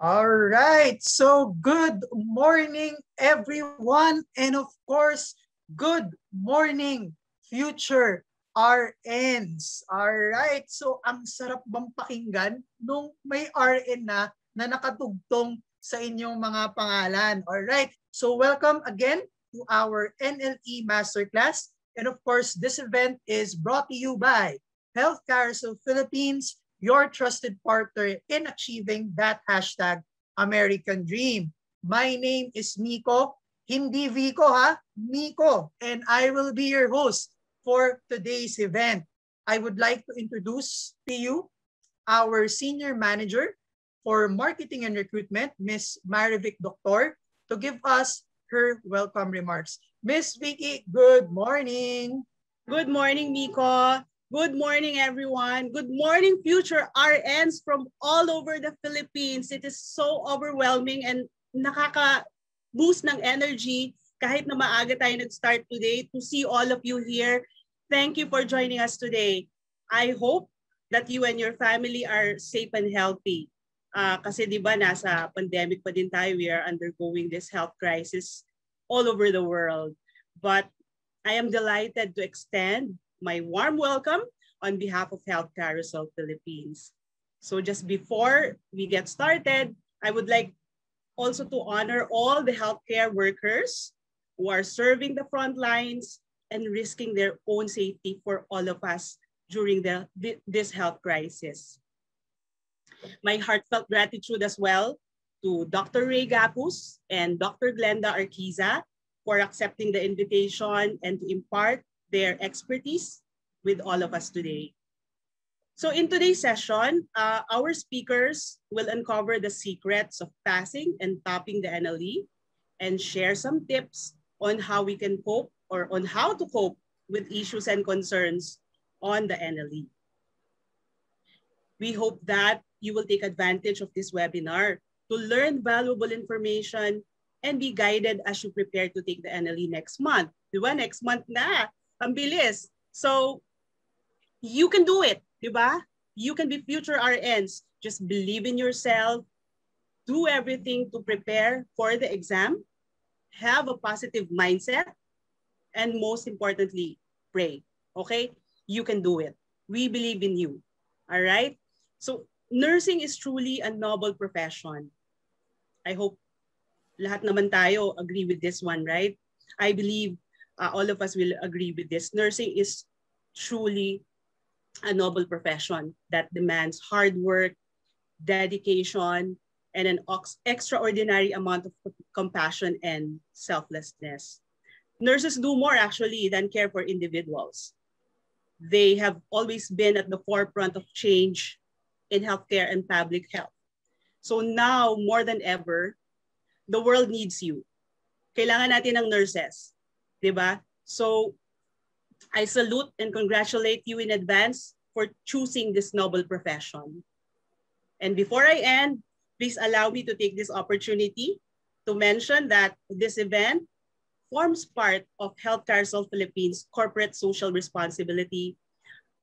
All right. So good morning, everyone. And of course, good morning, future RNs. All right. So ang sarap bang pakinggan nung may RN na na nakatugtong sa inyong mga pangalan. All right. So welcome again to our NLE Masterclass. And of course, this event is brought to you by Health Carousel Philippines, your trusted partner in achieving that hashtag American Dream. My name is Miko, hindi Vico ha, Miko, and I will be your host for today's event. I would like to introduce to you our Senior Manager for Marketing and Recruitment, Ms. Marivic Doctor, to give us her welcome remarks. Miss Vicky, good morning. Good morning, Miko. Good morning, everyone. Good morning, future RNs from all over the Philippines. It is so overwhelming and nakaka-boost ng energy kahit na maaga tayo nag-start today to see all of you here. Thank you for joining us today. I hope that you and your family are safe and healthy. Uh, kasi di ba nasa pandemic pa din tayo, we are undergoing this health crisis all over the world. But I am delighted to extend my warm welcome on behalf of Health Carousel Philippines. So just before we get started, I would like also to honor all the healthcare workers who are serving the front lines and risking their own safety for all of us during the, this health crisis. My heartfelt gratitude as well to Dr. Ray Gapus and Dr. Glenda Arquiza for accepting the invitation and to impart their expertise with all of us today. So in today's session, uh, our speakers will uncover the secrets of passing and topping the NLE and share some tips on how we can cope or on how to cope with issues and concerns on the NLE. We hope that you will take advantage of this webinar to learn valuable information and be guided as you prepare to take the NLE next month. Diba? Next month na. Ang. So, you can do it. Diba? You can be future RNs. Just believe in yourself. Do everything to prepare for the exam. Have a positive mindset. And most importantly, pray. Okay? You can do it. We believe in you. All right? So, nursing is truly a noble profession. I hope lahat naman tayo agree with this one, right? I believe uh, all of us will agree with this. Nursing is truly a noble profession that demands hard work, dedication, and an extraordinary amount of compassion and selflessness. Nurses do more actually than care for individuals. They have always been at the forefront of change in healthcare and public health. So now, more than ever, the world needs you. Kailangan natin ng nurses. Diba? So, I salute and congratulate you in advance for choosing this noble profession. And before I end, please allow me to take this opportunity to mention that this event forms part of Health Carousel Philippines Corporate Social Responsibility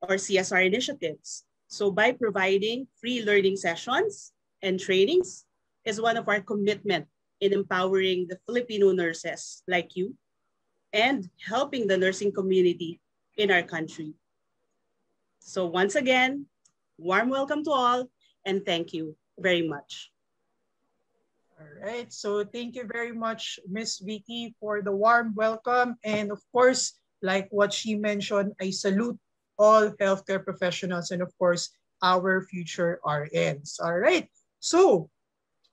or CSR initiatives. So by providing free learning sessions and trainings is one of our commitment in empowering the Filipino nurses like you and helping the nursing community in our country. So once again, warm welcome to all and thank you very much. All right, so thank you very much, Miss Vicky, for the warm welcome. And of course, like what she mentioned, I salute all healthcare professionals and of course, our future RNs. All right, so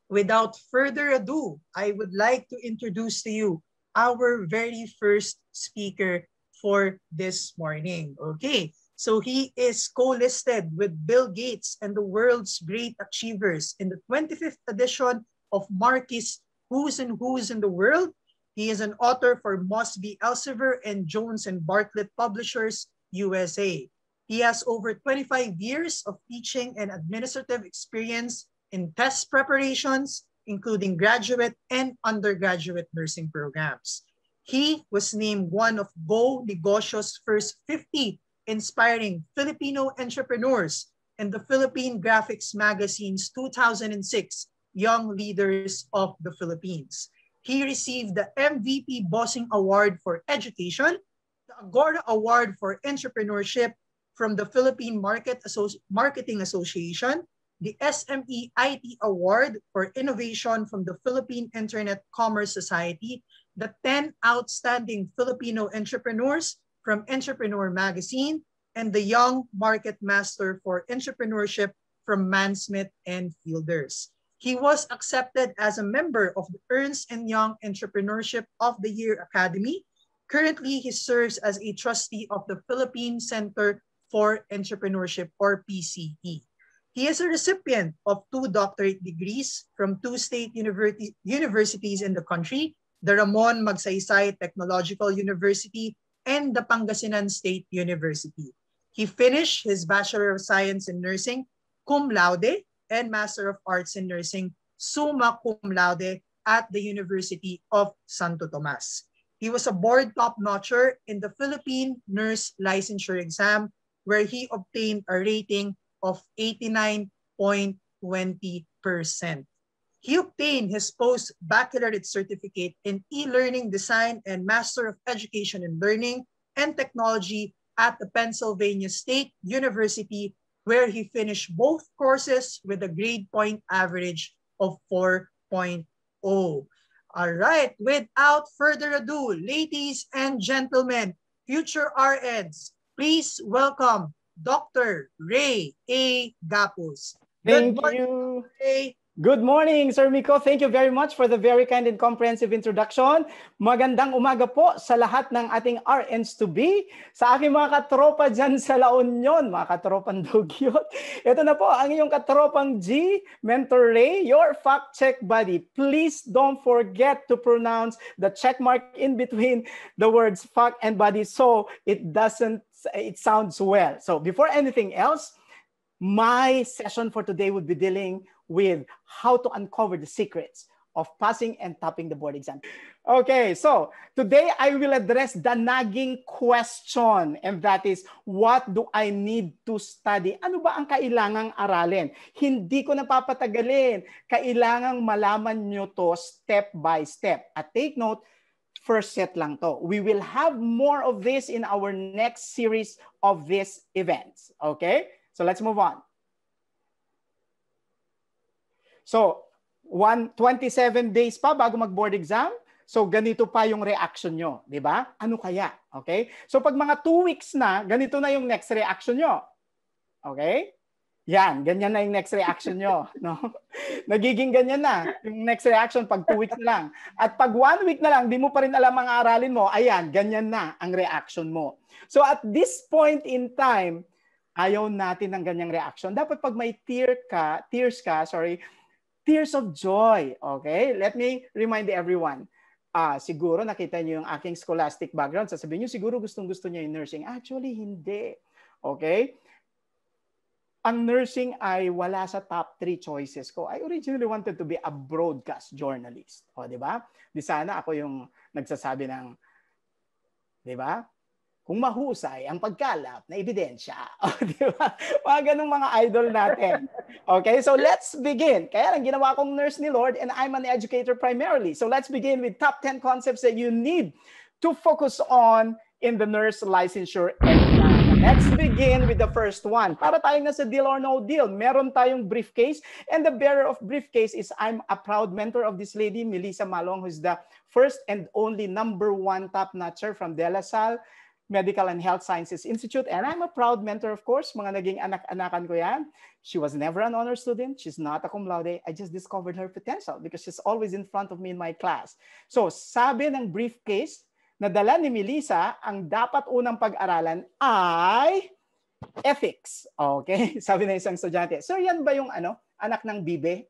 without further ado, I would like to introduce to you our very first speaker for this morning. Okay, so he is co-listed with Bill Gates and the world's great achievers in the 25th edition of Marquis Who's and Who's in the World. He is an author for Mosby Elsevier and Jones and Bartlett Publishers, USA. He has over 25 years of teaching and administrative experience in test preparations, including graduate and undergraduate nursing programs. He was named one of Go Negocios' first 50 inspiring Filipino entrepreneurs in the Philippine Graphics Magazine's 2006 young leaders of the Philippines. He received the MVP Bossing Award for Education, the Agora Award for Entrepreneurship from the Philippine Market Associ Marketing Association, the SME IT Award for Innovation from the Philippine Internet Commerce Society, the 10 Outstanding Filipino Entrepreneurs from Entrepreneur Magazine, and the Young Market Master for Entrepreneurship from Mansmith and Fielders. He was accepted as a member of the Ernst & Young Entrepreneurship of the Year Academy. Currently, he serves as a trustee of the Philippine Center for Entrepreneurship or PCE. He is a recipient of two doctorate degrees from two state university, universities in the country, the Ramon Magsaysay Technological University and the Pangasinan State University. He finished his Bachelor of Science in Nursing cum laude and Master of Arts in Nursing summa cum laude at the University of Santo Tomas. He was a board top-notcher in the Philippine Nurse Licensure Exam where he obtained a rating of 89.20%. He obtained his post-baccalaureate certificate in e-learning design and Master of Education in Learning and Technology at the Pennsylvania State University, where he finished both courses with a grade point average of 4.0. All right, without further ado, ladies and gentlemen, future RNs, please welcome Dr. Ray A. Gapos. Thank morning, you. Ray. Good morning, Sir Miko. Thank you very much for the very kind and comprehensive introduction. Magandang umaga po sa lahat ng ating RNs to be, sa aking mga katropa dyan sa La Union, mga katropang dugyot. Ito na po ang iyong katropang G, Mentor Ray, your fact check buddy. Please don't forget to pronounce the check mark in between the words fact and buddy so it doesn't, it sounds well. So before anything else, my session for today would be dealing with how to uncover the secrets of passing and topping the board exam. Okay, so today I will address the nagging question and that is, what do I need to study? Ano ba ang kailangang aralin? Hindi ko napapatagalin. Kailangang malaman nyo to step by step. At take note, first set lang to. We will have more of this in our next series of these events. Okay, so let's move on. So, one, 27 days pa bago mag-board exam. So, ganito pa yung reaction nyo. di ba? Ano kaya? Okay? So, pag mga 2 weeks na, ganito na yung next reaction nyo. Okay? Yan, ganyan na yung next reaction nyo. No? Nagiging ganyan na yung next reaction pag 2 weeks na lang. At pag 1 week na lang, di mo pa rin alam ang aralin mo, ayan, ganyan na ang reaction mo. So at this point in time, ayaw natin ng ganyang reaction. Dapat pag may tear ka, tears ka, sorry, tears of joy. Okay? Let me remind everyone. Ah, siguro nakita niyo yung aking scholastic background. Sasabihin niyo siguro gustong-gusto niya yung nursing. Actually, hindi. Okay? Ang nursing ay wala sa top three choices ko. I originally wanted to be a broadcast journalist. O, di ba? Di sana ako yung nagsasabi ng, di ba? kung mahusay ang pagkalap na ebidensya. O, di ba? Mga ganong mga idol natin. Okay, so let's begin. Kaya lang ginawa kong nurse ni Lord and I'm an educator primarily. So let's begin with top 10 concepts that you need to focus on in the nurse licensure exam. Let's begin with the first one. Para tayong nasa deal or no deal, meron tayong briefcase and the bearer of briefcase is I'm a proud mentor of this lady, Melissa Malong, who's the first and only number one top-notcher from De La Salle Medical and Health Sciences Institute. And I'm a proud mentor, of course. Mga naging anak-anakan ko yan. She was never an honor student. She's not a cum laude. I just discovered her potential because she's always in front of me in my class. So sabi ng briefcase, nadala ni Melissa, ang dapat unang pag-aralan ay ethics. Okay? Sabi na isang estudyante, Sir, yan ba yung ano, anak ng bibe?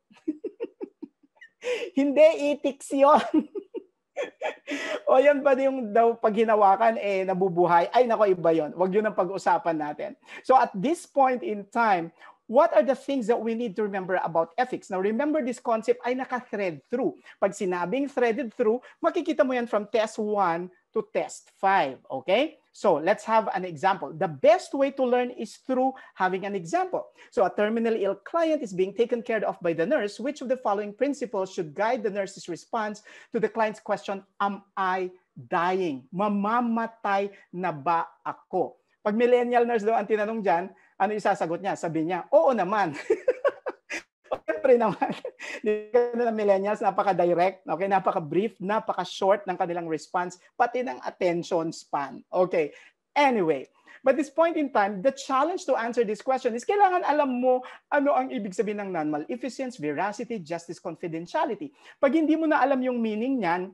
Hindi, ethics yon o yan pa yung daw pag hinawakan eh nabubuhay. Ay nako iba yon. Wag yun ang pag-usapan natin. So at this point in time, what are the things that we need to remember about ethics? Now remember this concept ay naka-thread through. Pag sinabing threaded through, makikita mo yan from test 1 to test 5. Okay? So let's have an example. The best way to learn is through having an example. So a terminally ill client is being taken care of by the nurse. Which of the following principles should guide the nurse's response to the client's question, am I dying? Mamamatay na ba ako? Pag millennial nurse daw ang tinanong dyan, ano isasagot niya? Sabi niya, oo naman. Siyempre naman, ng millennials, napaka-direct, okay, napaka-brief, napaka-short ng kanilang response, pati ng attention span. Okay, anyway, But this point in time, the challenge to answer this question is kailangan alam mo ano ang ibig sabihin ng non-maleficence, veracity, justice, confidentiality. Pag hindi mo na alam yung meaning niyan,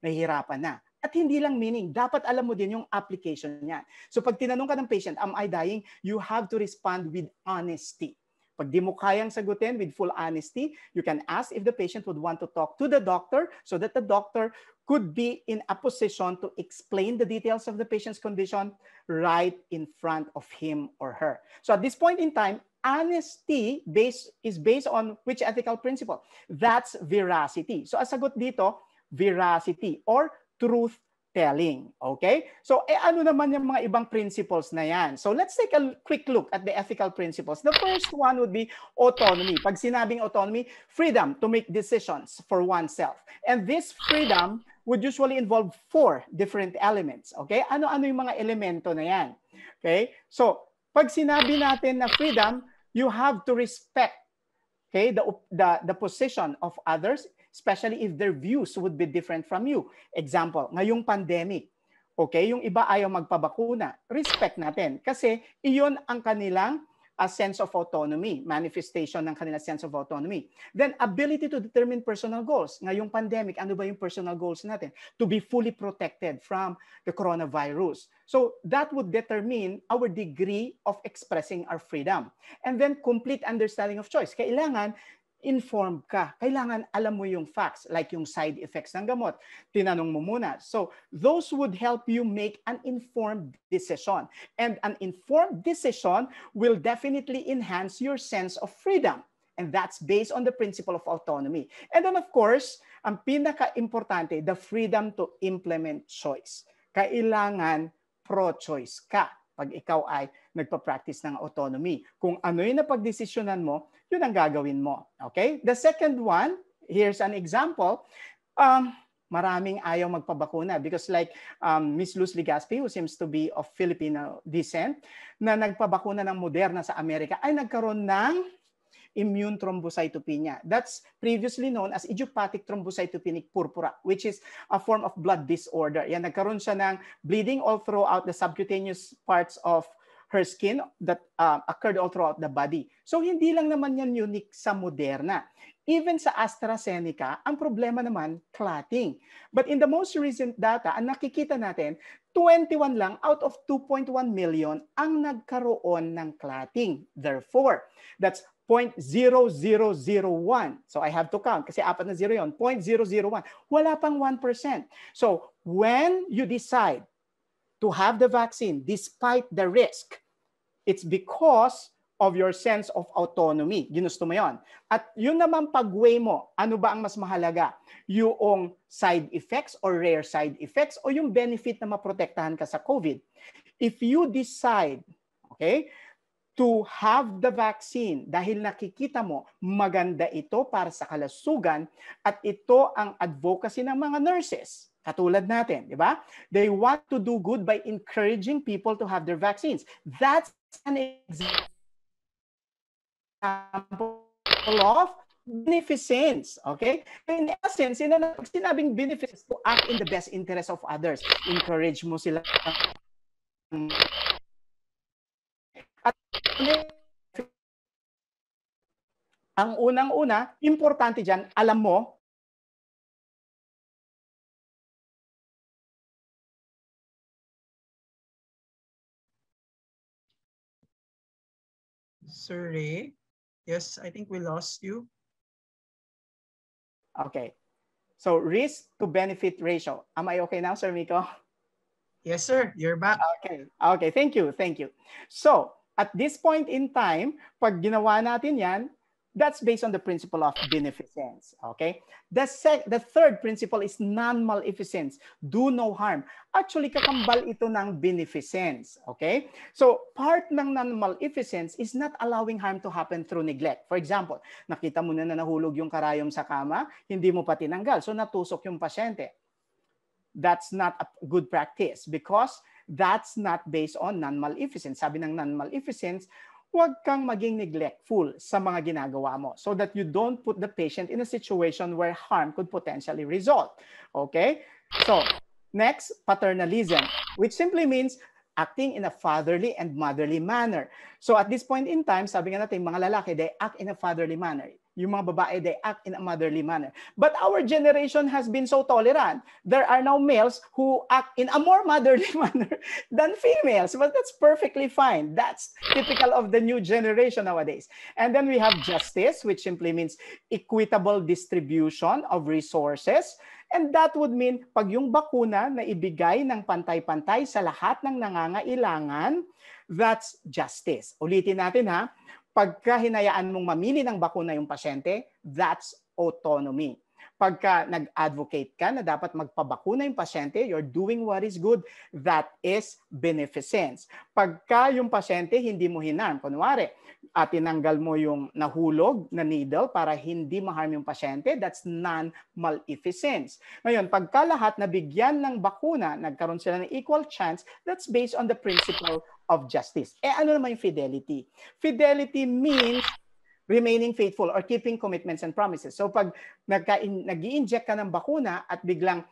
nahihirapan na. At hindi lang meaning, dapat alam mo din yung application niyan. So pag tinanong ka ng patient, am I dying? You have to respond with honesty. Pag di mo kayang sagutin with full honesty, you can ask if the patient would want to talk to the doctor so that the doctor could be in a position to explain the details of the patient's condition right in front of him or her. So at this point in time, honesty base is based on which ethical principle? That's veracity. So as sagot dito, veracity or truth telling. Okay? So, eh, ano naman yung mga ibang principles na yan? So, let's take a quick look at the ethical principles. The first one would be autonomy. Pag sinabing autonomy, freedom to make decisions for oneself. And this freedom would usually involve four different elements. Okay? Ano-ano yung mga elemento na yan? Okay? So, pag sinabi natin na freedom, you have to respect okay, the, the, the position of others especially if their views would be different from you. Example, ngayong pandemic, okay, yung iba ayaw magpabakuna, respect natin kasi iyon ang kanilang a sense of autonomy, manifestation ng kanila sense of autonomy. Then, ability to determine personal goals. Ngayong pandemic, ano ba yung personal goals natin? To be fully protected from the coronavirus. So, that would determine our degree of expressing our freedom. And then, complete understanding of choice. Kailangan informed ka. Kailangan alam mo yung facts, like yung side effects ng gamot. Tinanong mo muna. So, those would help you make an informed decision. And an informed decision will definitely enhance your sense of freedom. And that's based on the principle of autonomy. And then, of course, ang pinaka-importante, the freedom to implement choice. Kailangan pro-choice ka pag ikaw ay nagpa-practice ng autonomy. Kung ano yung napagdesisyonan mo, yun ang gagawin mo. Okay? The second one, here's an example. Um, maraming ayaw magpabakuna because like um, Miss Luz Ligaspi who seems to be of Filipino descent na nagpabakuna ng Moderna sa Amerika ay nagkaroon ng immune thrombocytopenia. That's previously known as idiopathic thrombocytopenic purpura, which is a form of blood disorder. Yan, nagkaroon siya ng bleeding all throughout the subcutaneous parts of her skin that uh, occurred all throughout the body. So hindi lang naman yan unique sa Moderna. Even sa AstraZeneca, ang problema naman, clotting. But in the most recent data, ang nakikita natin, 21 lang out of 2.1 million ang nagkaroon ng clotting. Therefore, that's 0.0001. So I have to count kasi apat na zero yon. 0.001. Wala pang 1%. So when you decide to have the vaccine despite the risk, it's because of your sense of autonomy. Ginusto mo yon. At yun naman pag-weigh mo, ano ba ang mas mahalaga? Yung side effects or rare side effects o yung benefit na maprotektahan ka sa COVID? If you decide, okay, to have the vaccine dahil nakikita mo maganda ito para sa kalasugan at ito ang advocacy ng mga nurses. Katulad natin, di ba? They want to do good by encouraging people to have their vaccines. That's an example of beneficence. Okay? In essence, yun na, sinabing beneficence to act in the best interest of others. Encourage mo sila ang unang-una, importante dyan, alam mo, Sir Ray? Yes, I think we lost you. Okay. So risk to benefit ratio. Am I okay now, Sir Miko? Yes, sir. You're back. Okay. Okay. Thank you. Thank you. So, at this point in time, pag ginawa natin yan, That's based on the principle of beneficence. Okay? The, sec- the third principle is non-maleficence. Do no harm. Actually, kakambal ito ng beneficence. Okay? So, part ng non-maleficence is not allowing harm to happen through neglect. For example, nakita mo na na nahulog yung karayom sa kama, hindi mo pa tinanggal. So, natusok yung pasyente. That's not a good practice because that's not based on non-maleficence. Sabi ng non-maleficence, huwag kang maging neglectful sa mga ginagawa mo so that you don't put the patient in a situation where harm could potentially result. Okay? So, next, paternalism, which simply means acting in a fatherly and motherly manner. So at this point in time, sabi nga natin, mga lalaki, they act in a fatherly manner. Yung mga babae, they act in a motherly manner. But our generation has been so tolerant. There are now males who act in a more motherly manner than females. But that's perfectly fine. That's typical of the new generation nowadays. And then we have justice, which simply means equitable distribution of resources. And that would mean pag yung bakuna na ibigay ng pantay-pantay sa lahat ng nangangailangan, that's justice. Ulitin natin ha, pagka hinayaan mong mamili ng bakuna yung pasyente, that's autonomy. Pagka nag-advocate ka na dapat magpabakuna yung pasyente, you're doing what is good, that is beneficence. Pagka yung pasyente hindi mo hinarm, kunwari, at tinanggal mo yung nahulog na needle para hindi maharm yung pasyente, that's non-maleficence. Ngayon, pagka lahat nabigyan ng bakuna, nagkaroon sila ng equal chance, that's based on the principle of justice. Eh ano naman yung fidelity? Fidelity means remaining faithful or keeping commitments and promises. So pag nag inject ka ng bakuna at biglang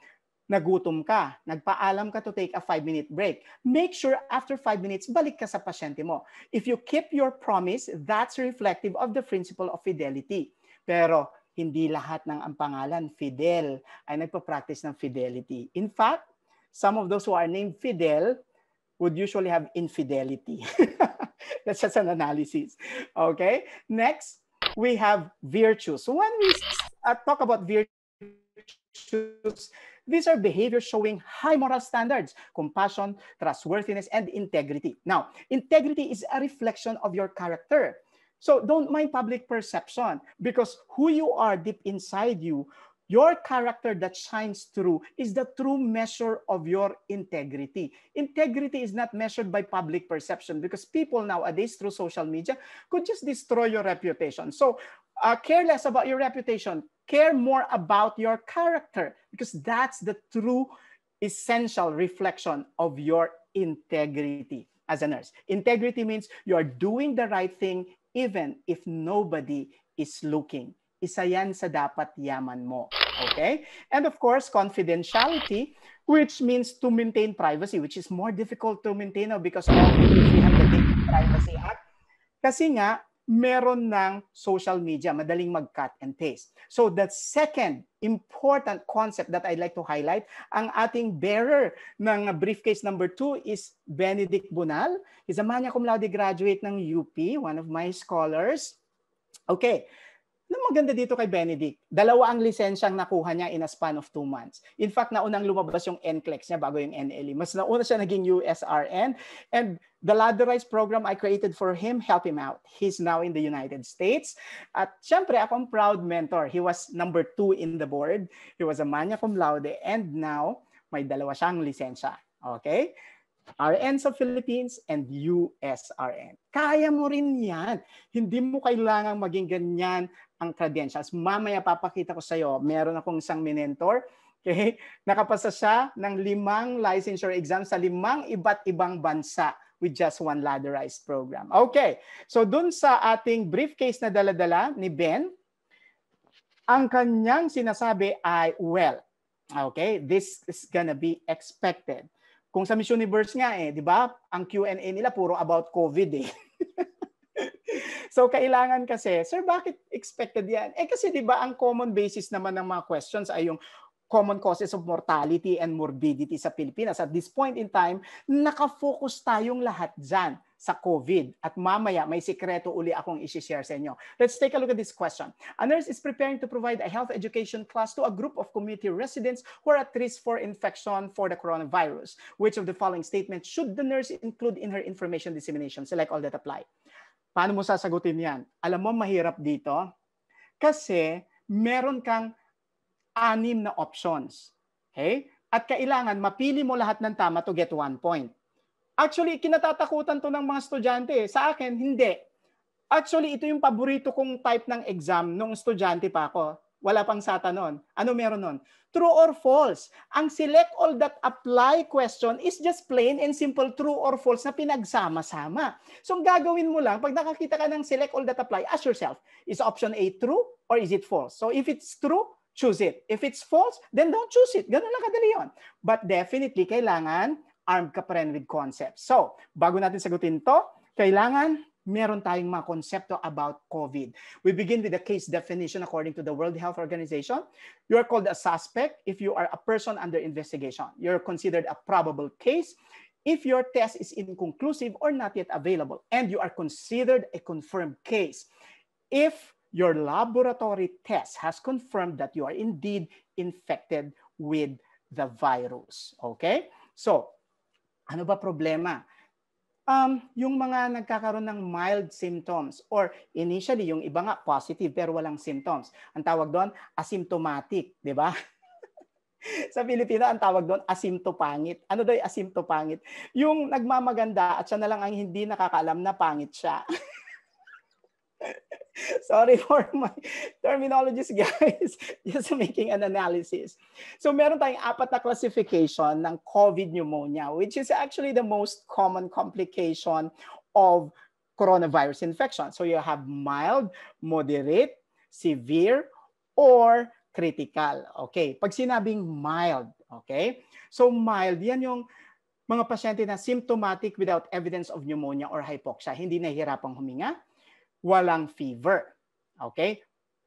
nagutom ka, nagpaalam ka to take a 5-minute break, make sure after 5 minutes, balik ka sa pasyente mo. If you keep your promise, that's reflective of the principle of fidelity. Pero hindi lahat ng ang pangalan Fidel ay nagpa-practice ng fidelity. In fact, some of those who are named Fidel would usually have infidelity. That's just an analysis. Okay. Next, we have virtues. So when we uh, talk about virtues, these are behaviors showing high moral standards, compassion, trustworthiness, and integrity. Now, integrity is a reflection of your character. So don't mind public perception because who you are deep inside you your character that shines through is the true measure of your integrity. Integrity is not measured by public perception because people nowadays through social media could just destroy your reputation. So uh, care less about your reputation, care more about your character because that's the true essential reflection of your integrity as a nurse. Integrity means you are doing the right thing even if nobody is looking. Isa yan sa dapat yaman mo. Okay? And of course, confidentiality, which means to maintain privacy, which is more difficult to maintain now because of we have the Data Privacy Act. Kasi nga, meron ng social media, madaling mag-cut and paste. So the second important concept that I'd like to highlight, ang ating bearer ng briefcase number two is Benedict Bunal. He's a magna cum laude graduate ng UP, one of my scholars. Okay, Ano maganda dito kay Benedict? Dalawa ang lisensyang nakuha niya in a span of two months. In fact, naunang lumabas yung NCLEX niya bago yung NLE. Mas nauna siya naging USRN. And the ladderized program I created for him help him out. He's now in the United States. At syempre, ako ang proud mentor. He was number two in the board. He was a magna cum laude. And now, may dalawa siyang lisensya. Okay? RN sa Philippines and USRN. Kaya mo rin yan. Hindi mo kailangang maging ganyan ang credentials. Mamaya papakita ko sa iyo, meron akong isang mentor. Okay? Nakapasa siya ng limang licensure exam sa limang iba't ibang bansa with just one ladderized program. Okay. So dun sa ating briefcase na daladala ni Ben, ang kanyang sinasabi ay, well, okay, this is gonna be expected. Kung sa Miss Universe nga eh, di ba? Ang Q&A nila puro about COVID eh. so kailangan kasi, sir, bakit expected yan? Eh kasi di ba ang common basis naman ng mga questions ay yung common causes of mortality and morbidity sa Pilipinas. At this point in time, nakafocus tayong lahat dyan sa COVID. At mamaya, may sikreto uli akong isi-share sa inyo. Let's take a look at this question. A nurse is preparing to provide a health education class to a group of community residents who are at risk for infection for the coronavirus. Which of the following statements should the nurse include in her information dissemination? Select all that apply. Paano mo sasagutin yan? Alam mo, mahirap dito. Kasi meron kang anim na options. Okay? At kailangan mapili mo lahat ng tama to get one point. Actually, kinatatakutan to ng mga estudyante. Sa akin, hindi. Actually, ito yung paborito kong type ng exam nung estudyante pa ako. Wala pang SATA noon. Ano meron noon? True or false. Ang select all that apply question is just plain and simple true or false na pinagsama-sama. So ang gagawin mo lang, pag nakakita ka ng select all that apply, ask yourself, is option A true or is it false? So if it's true, choose it. If it's false, then don't choose it. Ganun lang kadali yun. But definitely, kailangan armed ka pa rin with concepts. So, bago natin sagutin to, kailangan meron tayong mga konsepto about COVID. We begin with the case definition according to the World Health Organization. You are called a suspect if you are a person under investigation. You're considered a probable case if your test is inconclusive or not yet available, and you are considered a confirmed case if your laboratory test has confirmed that you are indeed infected with the virus. Okay? So, ano ba problema? Um, yung mga nagkakaroon ng mild symptoms or initially yung iba nga positive pero walang symptoms. Ang tawag doon asymptomatic, di ba? sa Pilipino, ang tawag doon asymptopangit. Ano daw yung asymptopangit? Yung nagmamaganda at siya na lang ang hindi nakakaalam na pangit siya. Sorry for my terminologies, guys. Just making an analysis. So meron tayong apat na classification ng COVID pneumonia, which is actually the most common complication of coronavirus infection. So you have mild, moderate, severe, or critical. Okay, pag sinabing mild, okay? So mild, yan yung mga pasyente na symptomatic without evidence of pneumonia or hypoxia. Hindi nahihirapang huminga, walang fever. Okay?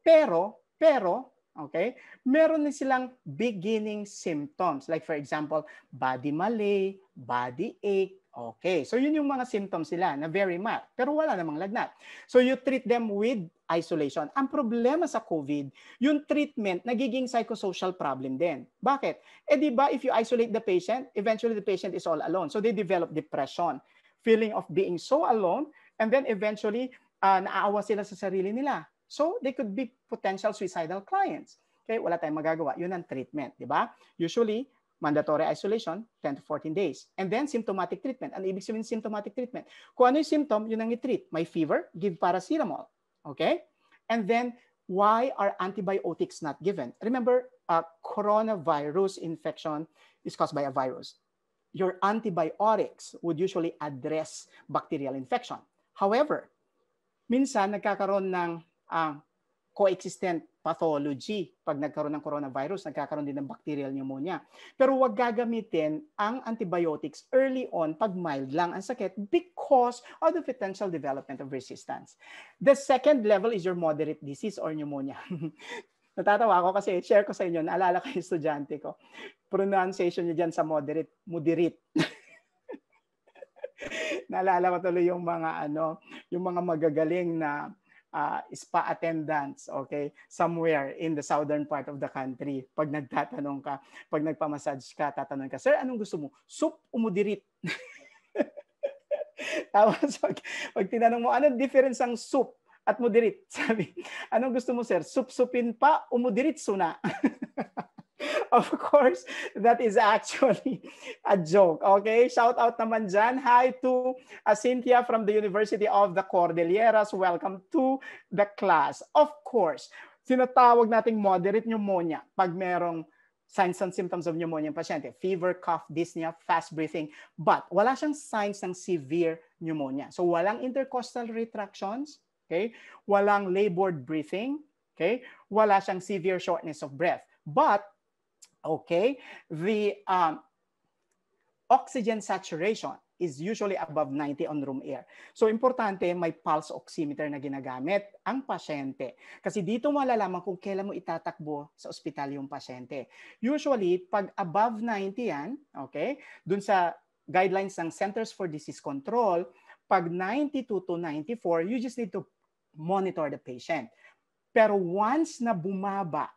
Pero, pero, okay, meron na silang beginning symptoms. Like for example, body malay, body ache, Okay, so yun yung mga symptoms sila na very mild, pero wala namang lagnat. So you treat them with isolation. Ang problema sa COVID, yung treatment nagiging psychosocial problem din. Bakit? Eh di ba if you isolate the patient, eventually the patient is all alone. So they develop depression, feeling of being so alone, and then eventually uh, naaawa sila sa sarili nila. So they could be potential suicidal clients. Okay, wala tayong magagawa. Yun ang treatment, di ba? Usually, mandatory isolation, 10 to 14 days. And then symptomatic treatment. Ano ibig sabihin symptomatic treatment? Kung ano yung symptom, yun ang i-treat. May fever, give paracetamol. Okay? And then, why are antibiotics not given? Remember, uh, coronavirus infection is caused by a virus. Your antibiotics would usually address bacterial infection. However, minsan nagkakaroon ng uh, coexistent pathology pag nagkaroon ng coronavirus, nagkakaroon din ng bacterial pneumonia. Pero huwag gagamitin ang antibiotics early on pag mild lang ang sakit because of the potential development of resistance. The second level is your moderate disease or pneumonia. Natatawa ako kasi share ko sa inyo, naalala ko yung estudyante ko. Pronunciation niya dyan sa moderate, moderate. Naalala ko tuloy yung mga ano, yung mga magagaling na uh, spa attendants, okay, somewhere in the southern part of the country. Pag nagtatanong ka, pag nagpamassage ka, tatanong ka, Sir, anong gusto mo? Soup umudirit? Tapos pag, pag tinanong mo, anong difference ang soup at mudirit? Sabi, anong gusto mo, sir? Sup-supin pa, umudirit suna. of course, that is actually a joke. Okay? Shout out naman dyan. Hi to uh, Cynthia from the University of the Cordilleras. Welcome to the class. Of course, sinatawag nating moderate pneumonia pag merong signs and symptoms of pneumonia ng pasyente. Fever, cough, dyspnea, fast breathing. But wala siyang signs ng severe pneumonia. So walang intercostal retractions, okay? Walang labored breathing, okay? Wala siyang severe shortness of breath. But Okay, the um, oxygen saturation is usually above 90 on room air. So importante, may pulse oximeter na ginagamit ang pasyente. Kasi dito malalaman kung kailan mo itatakbo sa ospital yung pasyente. Usually, pag above 90 yan, okay, dun sa guidelines ng Centers for Disease Control, pag 92 to 94, you just need to monitor the patient. Pero once na bumaba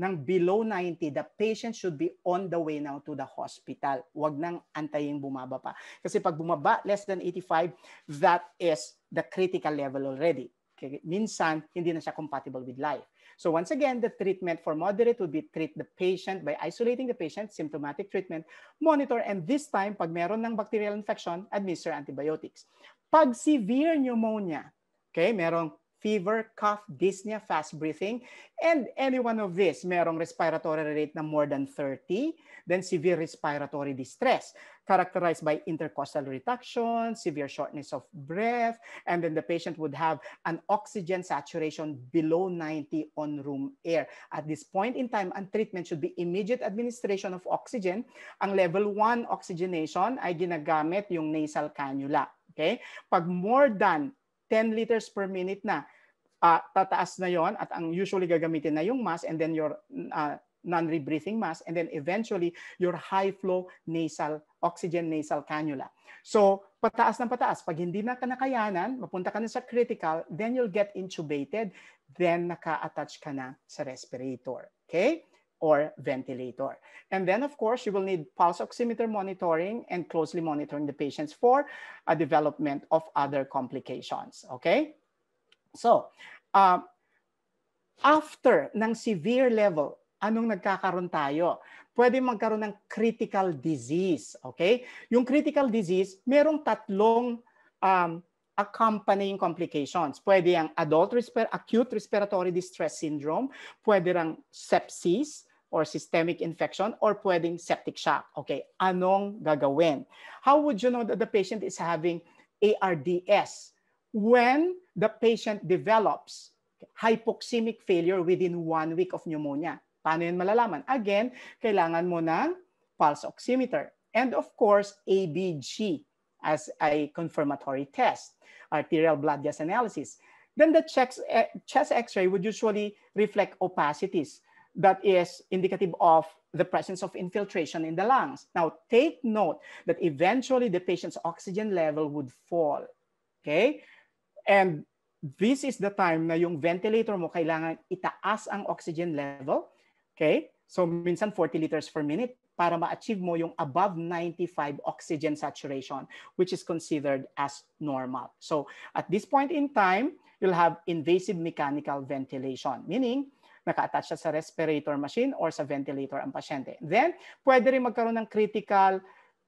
ng below 90, the patient should be on the way now to the hospital. Huwag nang antayin bumaba pa. Kasi pag bumaba, less than 85, that is the critical level already. Okay? Minsan, hindi na siya compatible with life. So once again, the treatment for moderate would be treat the patient by isolating the patient, symptomatic treatment, monitor, and this time, pag meron ng bacterial infection, administer antibiotics. Pag severe pneumonia, okay, merong fever, cough, dyspnea, fast breathing, and any one of this, merong respiratory rate na more than 30, then severe respiratory distress, characterized by intercostal retraction, severe shortness of breath, and then the patient would have an oxygen saturation below 90 on room air. At this point in time, ang treatment should be immediate administration of oxygen. Ang level 1 oxygenation ay ginagamit yung nasal cannula. Okay? Pag more than 10 liters per minute na, uh, tataas na yon at ang usually gagamitin na yung mask and then your uh, non-rebreathing mask and then eventually your high flow nasal oxygen nasal cannula. So, pataas ng pataas. Pag hindi na kanakayanan, mapunta ka na sa critical, then you'll get intubated, then naka-attach ka na sa respirator. Okay? Or ventilator. And then, of course, you will need pulse oximeter monitoring and closely monitoring the patients for a development of other complications. Okay? So, uh, after ng severe level, anong nagkakaroon tayo? Pwede magkaroon ng critical disease. Okay? Yung critical disease, merong tatlong um, accompanying complications. Pwede ang adult resp- acute respiratory distress syndrome, pwede ang sepsis, or systemic infection or pwedeng septic shock. Okay, anong gagawin? How would you know that the patient is having ARDS? When the patient develops hypoxemic failure within one week of pneumonia. Paano yun malalaman? Again, kailangan mo ng pulse oximeter. And of course, ABG as a confirmatory test, arterial blood gas analysis. Then the chest, eh, chest x-ray would usually reflect opacities that is indicative of the presence of infiltration in the lungs. Now, take note that eventually the patient's oxygen level would fall. Okay? And this is the time na yung ventilator mo kailangan itaas ang oxygen level. Okay? So, minsan 40 liters per minute para ma-achieve mo yung above 95 oxygen saturation, which is considered as normal. So, at this point in time, you'll have invasive mechanical ventilation, meaning naka-attach siya sa respirator machine or sa ventilator ang pasyente. Then, pwede rin magkaroon ng critical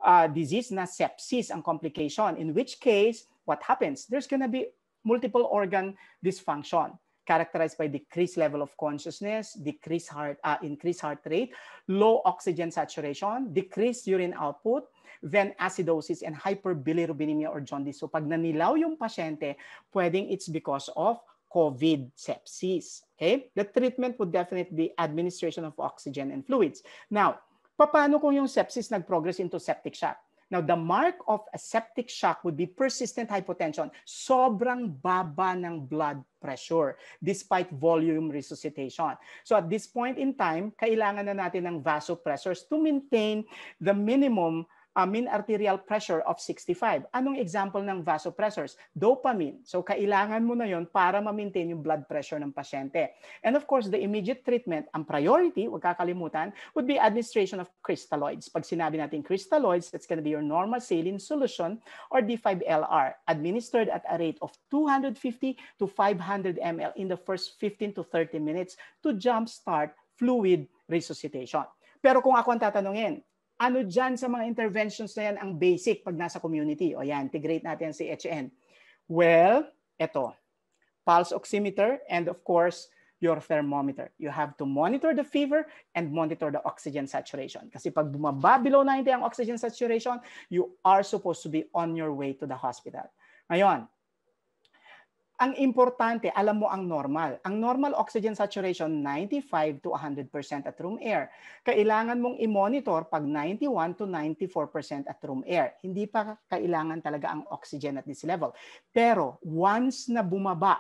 uh, disease na sepsis ang complication, in which case, what happens? There's gonna be multiple organ dysfunction characterized by decreased level of consciousness, decreased heart, uh, increased heart rate, low oxygen saturation, decreased urine output, then acidosis and hyperbilirubinemia or jaundice. So pag nanilaw yung pasyente, pwedeng it's because of COVID sepsis. Okay? The treatment would definitely be administration of oxygen and fluids. Now, paano kung yung sepsis nag-progress into septic shock? Now, the mark of a septic shock would be persistent hypotension. Sobrang baba ng blood pressure despite volume resuscitation. So at this point in time, kailangan na natin ng vasopressors to maintain the minimum uh, mean arterial pressure of 65. Anong example ng vasopressors? Dopamine. So kailangan mo na yon para ma-maintain yung blood pressure ng pasyente. And of course, the immediate treatment, ang priority, huwag kakalimutan, would be administration of crystalloids. Pag sinabi natin crystalloids, going to be your normal saline solution or D5LR, administered at a rate of 250 to 500 ml in the first 15 to 30 minutes to jumpstart fluid resuscitation. Pero kung ako ang tatanungin, ano dyan sa mga interventions na yan ang basic pag nasa community? O yan, integrate natin si HN. Well, eto. Pulse oximeter and of course, your thermometer. You have to monitor the fever and monitor the oxygen saturation. Kasi pag bumaba below 90 ang oxygen saturation, you are supposed to be on your way to the hospital. Ngayon, ang importante, alam mo ang normal. Ang normal oxygen saturation, 95 to 100% at room air. Kailangan mong i-monitor pag 91 to 94% at room air. Hindi pa kailangan talaga ang oxygen at this level. Pero once na bumaba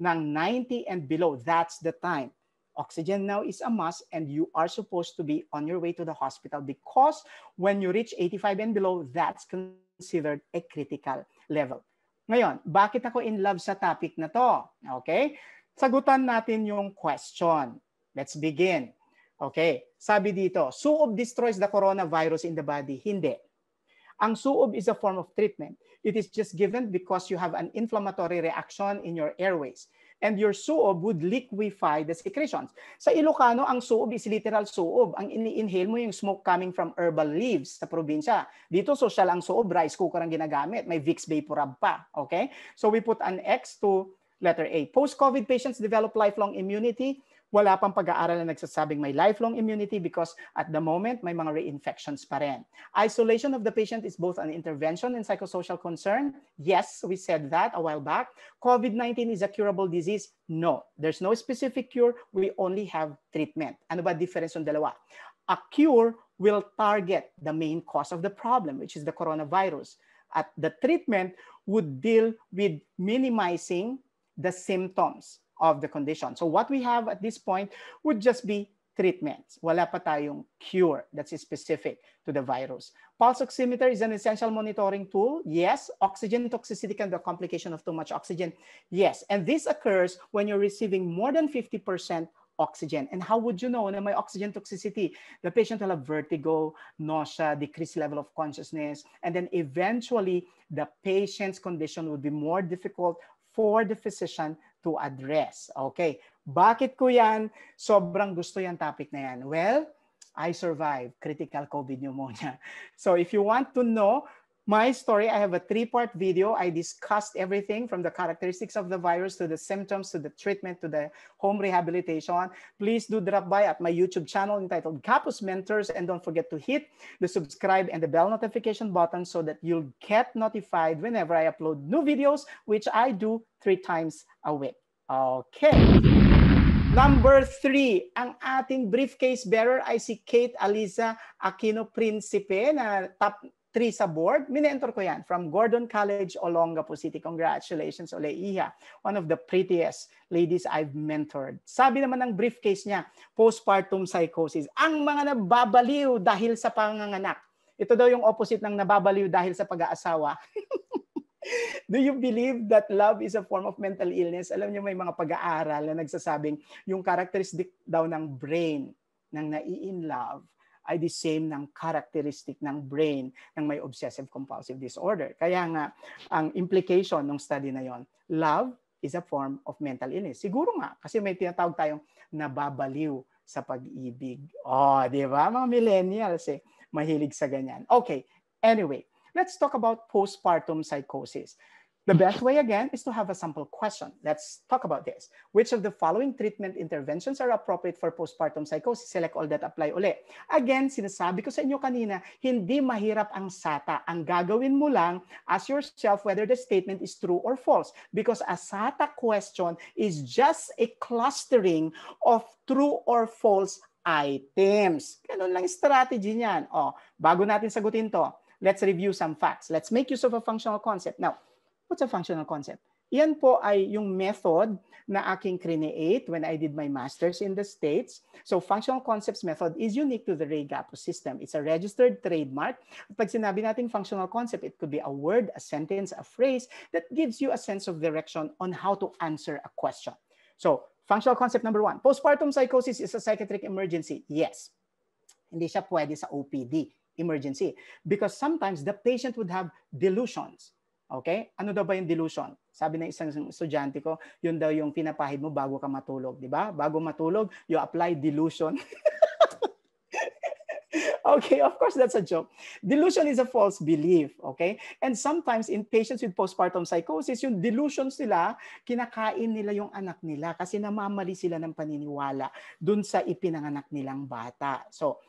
ng 90 and below, that's the time. Oxygen now is a must and you are supposed to be on your way to the hospital because when you reach 85 and below, that's considered a critical level. Ngayon, bakit ako in love sa topic na to? Okay? Sagutan natin yung question. Let's begin. Okay, sabi dito, Suob destroys the coronavirus in the body. Hindi. Ang suob is a form of treatment. It is just given because you have an inflammatory reaction in your airways. And your suob would liquefy the secretions. Sa Ilocano, ang suob is literal suob. Ang ini-inhale mo yung smoke coming from herbal leaves sa probinsya. Dito, social ang suob, rice cooker ang ginagamit. May Vicks Vaporub pa. Okay? So we put an X to letter A. Post-COVID patients develop lifelong immunity wala pang pag-aaral na nagsasabing may lifelong immunity because at the moment, may mga reinfections pa rin. Isolation of the patient is both an intervention and psychosocial concern. Yes, we said that a while back. COVID-19 is a curable disease. No, there's no specific cure. We only have treatment. Ano ba difference ng dalawa? A cure will target the main cause of the problem, which is the coronavirus. At the treatment would deal with minimizing the symptoms of the condition. So what we have at this point would just be treatments. Wala pa tayong cure that's specific to the virus. Pulse oximeter is an essential monitoring tool. Yes. Oxygen toxicity can be a complication of too much oxygen. Yes. And this occurs when you're receiving more than 50% oxygen. And how would you know na may oxygen toxicity? The patient will have vertigo, nausea, decreased level of consciousness, and then eventually the patient's condition would be more difficult for the physician to address. Okay, bakit ko yan? Sobrang gusto yan topic na yan. Well, I survived critical COVID pneumonia. So if you want to know my story, I have a three-part video. I discussed everything from the characteristics of the virus to the symptoms to the treatment to the home rehabilitation. Please do drop by at my YouTube channel entitled Campus Mentors and don't forget to hit the subscribe and the bell notification button so that you'll get notified whenever I upload new videos, which I do three times a week. Okay. Number three, ang ating briefcase bearer ay si Kate Aliza Aquino Principe na top 3 sa board. Minentor ko yan from Gordon College, Olongapo City. Congratulations, Ole Iha. One of the prettiest ladies I've mentored. Sabi naman ng briefcase niya, postpartum psychosis. Ang mga nababaliw dahil sa panganganak. Ito daw yung opposite ng nababaliw dahil sa pag-aasawa. Do you believe that love is a form of mental illness? Alam niyo may mga pag-aaral na nagsasabing yung characteristic daw ng brain ng nai-in love ay the same ng characteristic ng brain ng may obsessive compulsive disorder. Kaya nga, ang implication ng study na yon, love is a form of mental illness. Siguro nga, kasi may tinatawag tayong nababaliw sa pag-ibig. Oh, di ba? Mga millennials eh, mahilig sa ganyan. Okay, anyway, let's talk about postpartum psychosis. The best way again is to have a sample question. Let's talk about this. Which of the following treatment interventions are appropriate for postpartum psychosis? Select all that apply uli. Again, sinasabi ko sa inyo kanina, hindi mahirap ang SATA. Ang gagawin mo lang, ask yourself whether the statement is true or false. Because a SATA question is just a clustering of true or false items. Ganun lang strategy niyan. O, bago natin sagutin to, let's review some facts. Let's make use of a functional concept. Now, What's a functional concept? Iyan po ay yung method na aking create when I did my master's in the States. So functional concepts method is unique to the Ray Gapo system. It's a registered trademark. Pag sinabi natin functional concept, it could be a word, a sentence, a phrase that gives you a sense of direction on how to answer a question. So functional concept number one, postpartum psychosis is a psychiatric emergency. Yes. Hindi siya pwede sa OPD emergency because sometimes the patient would have delusions Okay? Ano daw ba yung delusion? Sabi ng isang estudyante ko, yun daw yung pinapahid mo bago ka matulog, di ba? Bago matulog, you apply delusion. okay, of course that's a joke. Delusion is a false belief, okay? And sometimes in patients with postpartum psychosis, yung delusions nila, kinakain nila yung anak nila kasi namamali sila ng paniniwala dun sa ipinanganak nilang bata. So,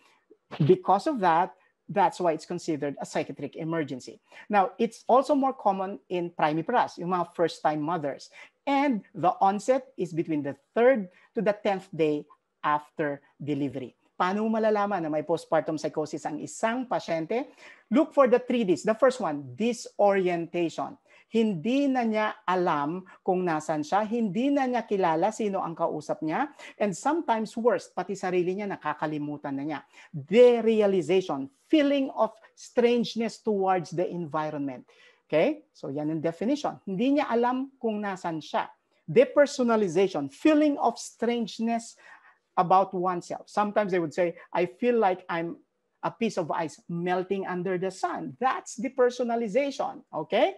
because of that, That's why it's considered a psychiatric emergency. Now, it's also more common in primiparas, yung mga first-time mothers. And the onset is between the third to the 10th day after delivery. Paano malalaman na may postpartum psychosis ang isang pasyente? Look for the three Ds. The first one, disorientation hindi na niya alam kung nasan siya, hindi na niya kilala sino ang kausap niya, and sometimes worse, pati sarili niya nakakalimutan na niya. Derealization, feeling of strangeness towards the environment. Okay? So yan ang definition. Hindi niya alam kung nasan siya. Depersonalization, feeling of strangeness about oneself. Sometimes they would say, I feel like I'm a piece of ice melting under the sun. That's depersonalization. Okay?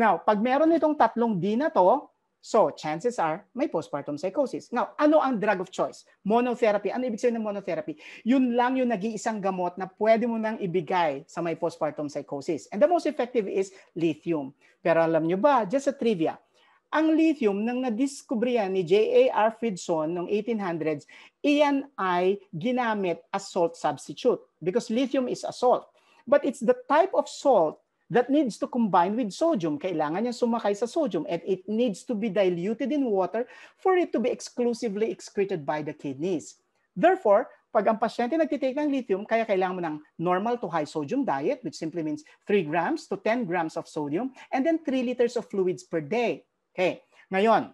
Now, pag meron itong tatlong D na to, so chances are may postpartum psychosis. Now, ano ang drug of choice? Monotherapy. Ano ibig sabihin ng monotherapy? Yun lang yung nag-iisang gamot na pwede mo nang ibigay sa may postpartum psychosis. And the most effective is lithium. Pero alam nyo ba, just a trivia, ang lithium nang nadiskubre yan ni J.A.R. Fridson noong 1800s, iyan ay ginamit as salt substitute because lithium is a salt. But it's the type of salt that needs to combine with sodium. Kailangan niya sumakay sa sodium and it needs to be diluted in water for it to be exclusively excreted by the kidneys. Therefore, pag ang pasyente nagtitake ng lithium, kaya kailangan mo ng normal to high sodium diet, which simply means 3 grams to 10 grams of sodium, and then 3 liters of fluids per day. Okay. Ngayon,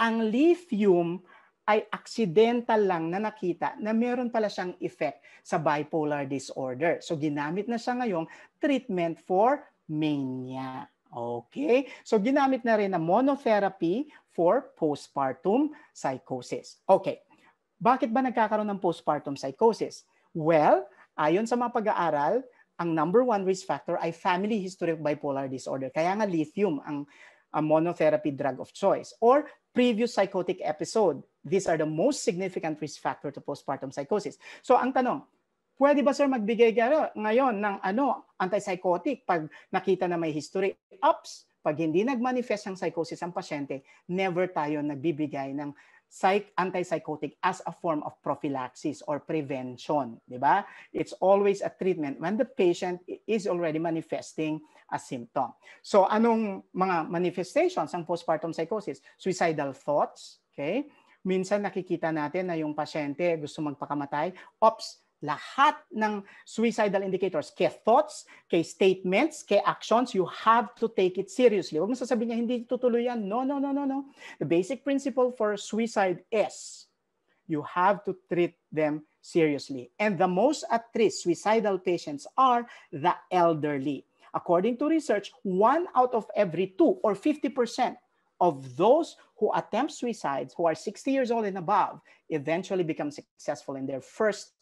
ang lithium ay accidental lang na nakita na meron pala siyang effect sa bipolar disorder. So ginamit na siya ngayong treatment for mania. Okay? So ginamit na rin na monotherapy for postpartum psychosis. Okay. Bakit ba nagkakaroon ng postpartum psychosis? Well, ayon sa mga pag-aaral, ang number one risk factor ay family history of bipolar disorder. Kaya nga lithium ang a monotherapy drug of choice or previous psychotic episode. These are the most significant risk factor to postpartum psychosis. So ang tanong, pwede ba sir magbigay ngayon ng ano, antipsychotic pag nakita na may history? Ups, pag hindi nagmanifest ang psychosis ang pasyente, never tayo nagbibigay ng psych antipsychotic as a form of prophylaxis or prevention, di ba? It's always a treatment when the patient is already manifesting a symptom. So anong mga manifestations ng postpartum psychosis? Suicidal thoughts, okay? Minsan nakikita natin na yung pasyente gusto magpakamatay. Ops, lahat ng suicidal indicators, kay thoughts, kay statements, kay actions, you have to take it seriously. Huwag mo sasabihin niya, hindi tutuloy yan. No, no, no, no, no. The basic principle for suicide is you have to treat them seriously. And the most at risk suicidal patients are the elderly. According to research, one out of every two or 50% of those who attempt suicides who are 60 years old and above eventually become successful in their first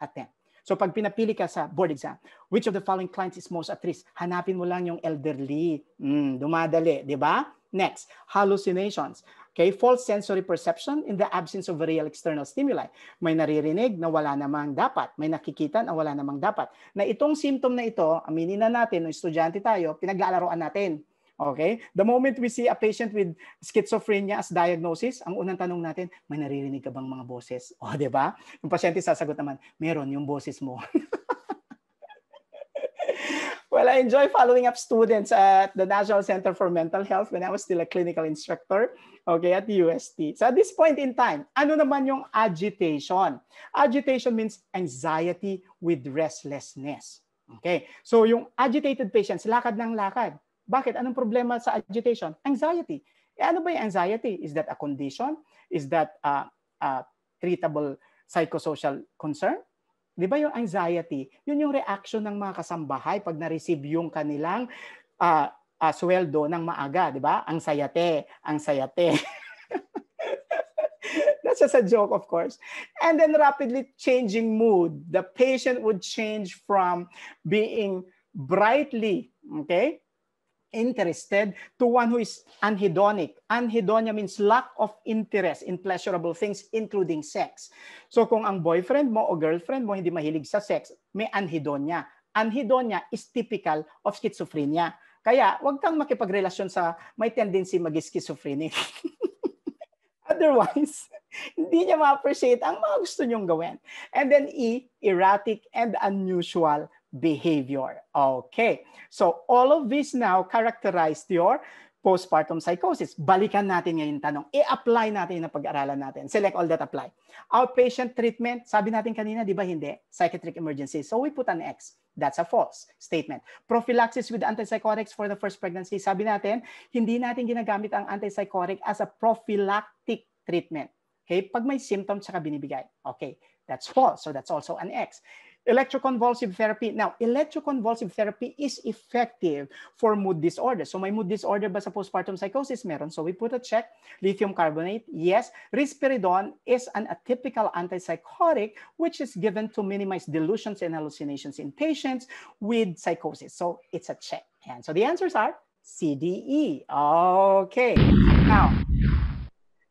attempt. So pag pinapili ka sa board exam, which of the following clients is most at risk? Hanapin mo lang yung elderly. Mm, dumadali, di ba? Next, hallucinations. Okay, false sensory perception in the absence of real external stimuli. May naririnig na wala namang dapat. May nakikita na wala namang dapat. Na itong symptom na ito, aminin na natin, no estudyante tayo, pinaglalaroan natin. Okay? The moment we see a patient with schizophrenia as diagnosis, ang unang tanong natin, may naririnig ka bang mga boses? O, oh, di ba? Yung pasyente sasagot naman, meron yung boses mo. well, I enjoy following up students at the National Center for Mental Health when I was still a clinical instructor, okay, at UST. So at this point in time, ano naman yung agitation? Agitation means anxiety with restlessness. Okay? So yung agitated patients, lakad ng lakad bakit? Anong problema sa agitation? Anxiety. E ano ba yung anxiety? Is that a condition? Is that a, a treatable psychosocial concern? Di ba yung anxiety, yun yung reaction ng mga kasambahay pag na-receive yung kanilang uh, uh, sweldo ng maaga, di ba? Ang sayate, ang sayate. That's just a joke, of course. And then rapidly changing mood. The patient would change from being brightly, okay, interested to one who is anhedonic. Anhedonia means lack of interest in pleasurable things including sex. So kung ang boyfriend mo o girlfriend mo hindi mahilig sa sex, may anhedonia. Anhedonia is typical of schizophrenia. Kaya wag kang makipagrelasyon sa may tendency mag-schizophrenic. Otherwise, hindi niya ma-appreciate ang mga gusto niyong gawin. And then E, erratic and unusual behavior. Okay. So all of this now characterized your postpartum psychosis. Balikan natin ngayon tanong. I-apply natin na pag-aralan natin. Select all that apply. Outpatient treatment, sabi natin kanina, di ba hindi? Psychiatric emergency. So we put an X. That's a false statement. Prophylaxis with antipsychotics for the first pregnancy. Sabi natin, hindi natin ginagamit ang antipsychotic as a prophylactic treatment. Okay? Pag may symptoms, saka binibigay. Okay. That's false. So that's also an X Electroconvulsive therapy. Now, electroconvulsive therapy is effective for mood disorder. So may mood disorder ba sa postpartum psychosis? Meron. So we put a check. Lithium carbonate, yes. Risperidone is an atypical antipsychotic which is given to minimize delusions and hallucinations in patients with psychosis. So it's a check. And so the answers are CDE. Okay. Now,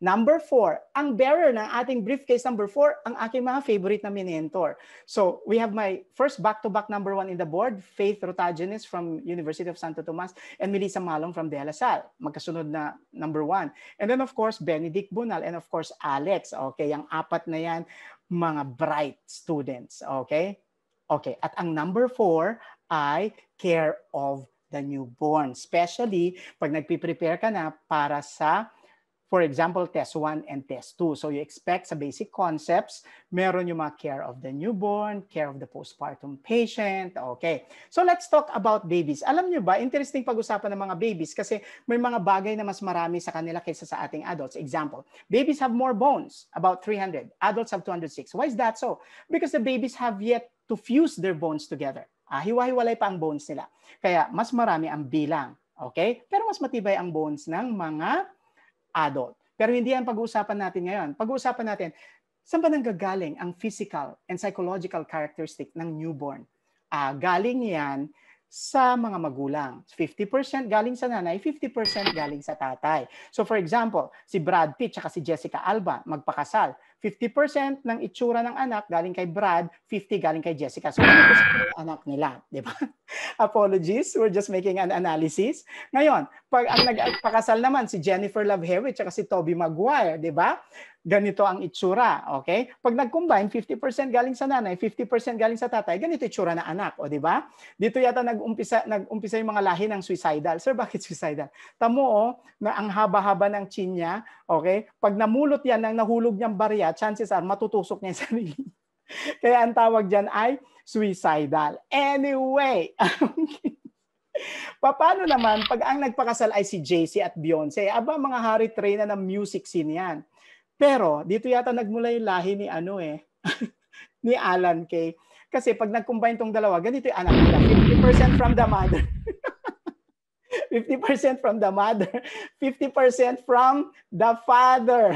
Number four, ang bearer ng ating briefcase number four, ang aking mga favorite na mentor. So we have my first back-to-back number one in the board, Faith Rotagenes from University of Santo Tomas and Melissa Malong from De La Salle. Magkasunod na number one. And then of course, Benedict Bunal and of course, Alex. Okay, ang apat na yan, mga bright students. Okay? Okay, at ang number four ay care of the newborn. Especially pag nagpiprepare ka na para sa For example, test 1 and test 2. So you expect sa basic concepts, meron yung mga care of the newborn, care of the postpartum patient. Okay. So let's talk about babies. Alam nyo ba, interesting pag-usapan ng mga babies kasi may mga bagay na mas marami sa kanila kaysa sa ating adults. Example, babies have more bones, about 300. Adults have 206. Why is that so? Because the babies have yet to fuse their bones together. Ah, hiwa-hiwalay pa ang bones nila. Kaya mas marami ang bilang. Okay? Pero mas matibay ang bones ng mga adult. Pero hindi yan pag-uusapan natin ngayon. Pag-uusapan natin, saan ba nanggagaling ang physical and psychological characteristic ng newborn? Uh, galing yan sa mga magulang. 50% galing sa nanay, 50% galing sa tatay. So for example, si Brad Pitt at si Jessica Alba magpakasal. 50% ng itsura ng anak galing kay Brad, 50 galing kay Jessica. So ano sa anak nila, di ba? Apologies, we're just making an analysis. Ngayon, pag ang nagpakasal naman si Jennifer Love Hewitt at si Toby Maguire, di ba? ganito ang itsura, okay? Pag nag-combine, 50% galing sa nanay, 50% galing sa tatay, ganito itsura na anak, o di ba? Dito yata nag-umpisa nag-umpisa yung mga lahi ng suicidal. Sir, bakit suicidal? Tamo oh, na ang haba-haba ng chin niya, okay? Pag namulot yan ng nahulog niyang barya, chances are matutusok niya yung sarili. Kaya ang tawag diyan ay suicidal. Anyway, Paano naman pag ang nagpakasal ay si JC at Beyonce? Aba, mga hari train na ng music scene yan. Pero dito yata nagmula yung lahi ni ano eh, ni Alan Kay. Kasi pag nag-combine tong dalawa, ganito yung anak nila. 50% from the mother. 50% from the mother. 50% from the father.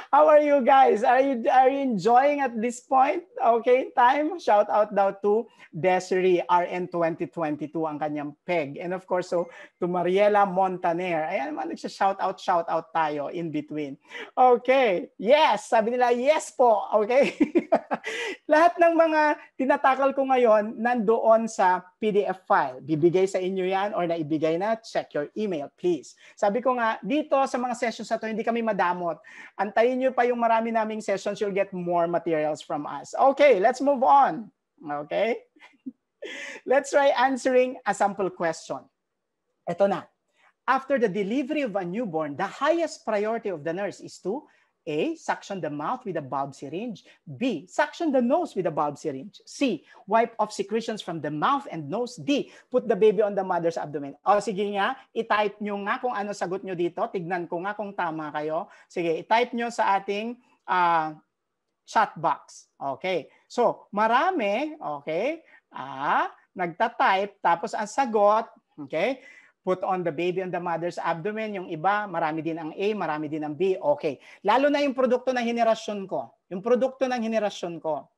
How are you guys? Are you are you enjoying at this point? Okay, time. Shout out daw to Desiree RN 2022 ang kanyang peg. And of course, so to Mariela Montaner. Ayan naman nagsha-shout out shout out tayo in between. Okay. Yes, sabi nila yes po. Okay. Lahat ng mga tinatakal ko ngayon nandoon sa PDF file. Bibigay sa inyo yan or naibigay na, check your email please. Sabi ko nga, dito sa mga sessions na to, hindi kami madamot. Antayin nyo pa yung marami naming sessions, you'll get more materials from us. Okay, let's move on. Okay? let's try answering a sample question. Ito na. After the delivery of a newborn, the highest priority of the nurse is to a. Suction the mouth with a bulb syringe. B. Suction the nose with a bulb syringe. C. Wipe off secretions from the mouth and nose. D. Put the baby on the mother's abdomen. O sige nga, i-type nyo nga kung ano sagot nyo dito. Tignan ko nga kung tama kayo. Sige, i-type nyo sa ating uh, chat box. Okay. So, marami, okay, ah, nagta-type, tapos ang sagot, okay, put on the baby on the mother's abdomen. Yung iba, marami din ang A, marami din ang B. Okay. Lalo na yung produkto ng henerasyon ko. Yung produkto ng henerasyon ko.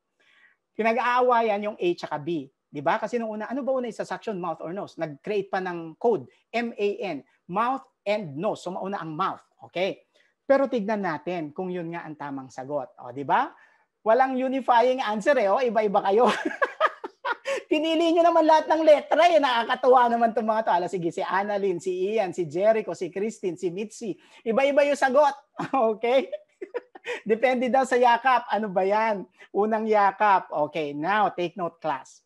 Pinag-aawayan yung A tsaka B. Di ba? Kasi nung una, ano ba una isa suction, mouth or nose? Nag-create pa ng code, M-A-N, mouth and nose. So mauna ang mouth. Okay. Pero tignan natin kung yun nga ang tamang sagot. O, di ba? Walang unifying answer eh. O, iba-iba kayo. Pinili nyo naman lahat ng letra eh. Nakakatuwa naman itong mga to. Sige, si Annalyn, si Ian, si Jericho, si Christine, si Mitzi. Iba-iba yung sagot. okay? Depende daw sa yakap. Ano ba yan? Unang yakap. Okay, now take note class.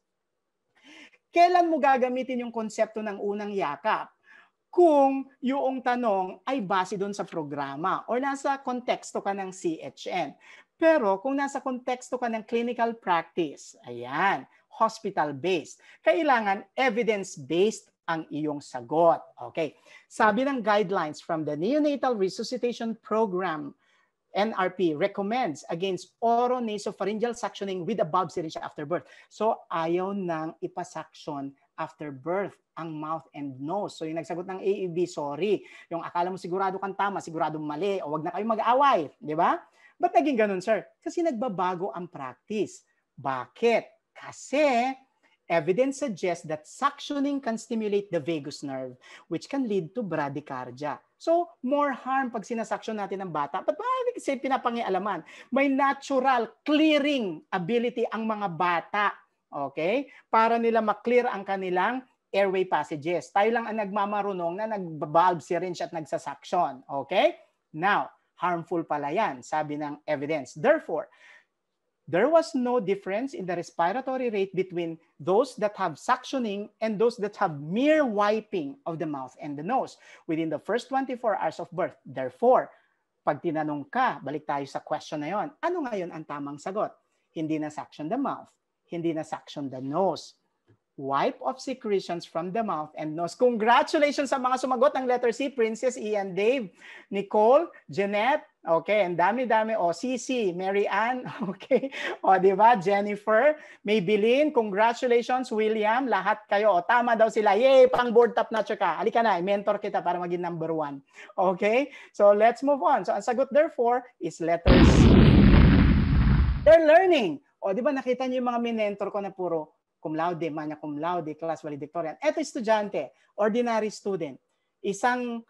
Kailan mo gagamitin yung konsepto ng unang yakap? Kung yung tanong ay base doon sa programa or nasa konteksto ka ng CHN. Pero kung nasa konteksto ka ng clinical practice, ayan, hospital-based. Kailangan evidence-based ang iyong sagot. Okay. Sabi ng guidelines from the Neonatal Resuscitation Program NRP recommends against oronasopharyngeal suctioning with above syringe after birth. So ayaw nang ipasuction after birth ang mouth and nose. So yung nagsagot ng AEB, sorry. Yung akala mo sigurado kang tama, sigurado mali, o wag na kayo mag-away. Di ba? Ba't naging ganun, sir? Kasi nagbabago ang practice. Bakit? Kasi evidence suggests that suctioning can stimulate the vagus nerve, which can lead to bradycardia. So, more harm pag sinasuction natin ng bata. But bakit kasi pinapangialaman? May natural clearing ability ang mga bata. Okay? Para nila maklear ang kanilang airway passages. Tayo lang ang nagmamarunong na nag-valve syringe at nagsasuction. Okay? Now, harmful pala yan, sabi ng evidence. Therefore, there was no difference in the respiratory rate between those that have suctioning and those that have mere wiping of the mouth and the nose within the first 24 hours of birth. Therefore, pag tinanong ka, balik tayo sa question na yon, ano ngayon ang tamang sagot? Hindi na suction the mouth, hindi na suction the nose, wipe off secretions from the mouth and nose. Congratulations sa mga sumagot ng letter C, Princess Ian Dave, Nicole, Jeanette, okay, and dami-dami. O, CC, Mary Ann, okay. O, di ba? Jennifer, Maybelline, congratulations, William, lahat kayo. O, tama daw sila. Yay, pang board top na ka. Halika na, mentor kita para maging number one. Okay? So, let's move on. So, ang sagot therefore is letter C. They're learning. O, di ba nakita niyo yung mga minentor ko na puro cum laude, magna cum laude, class valedictorian. Ito estudyante, ordinary student. Isang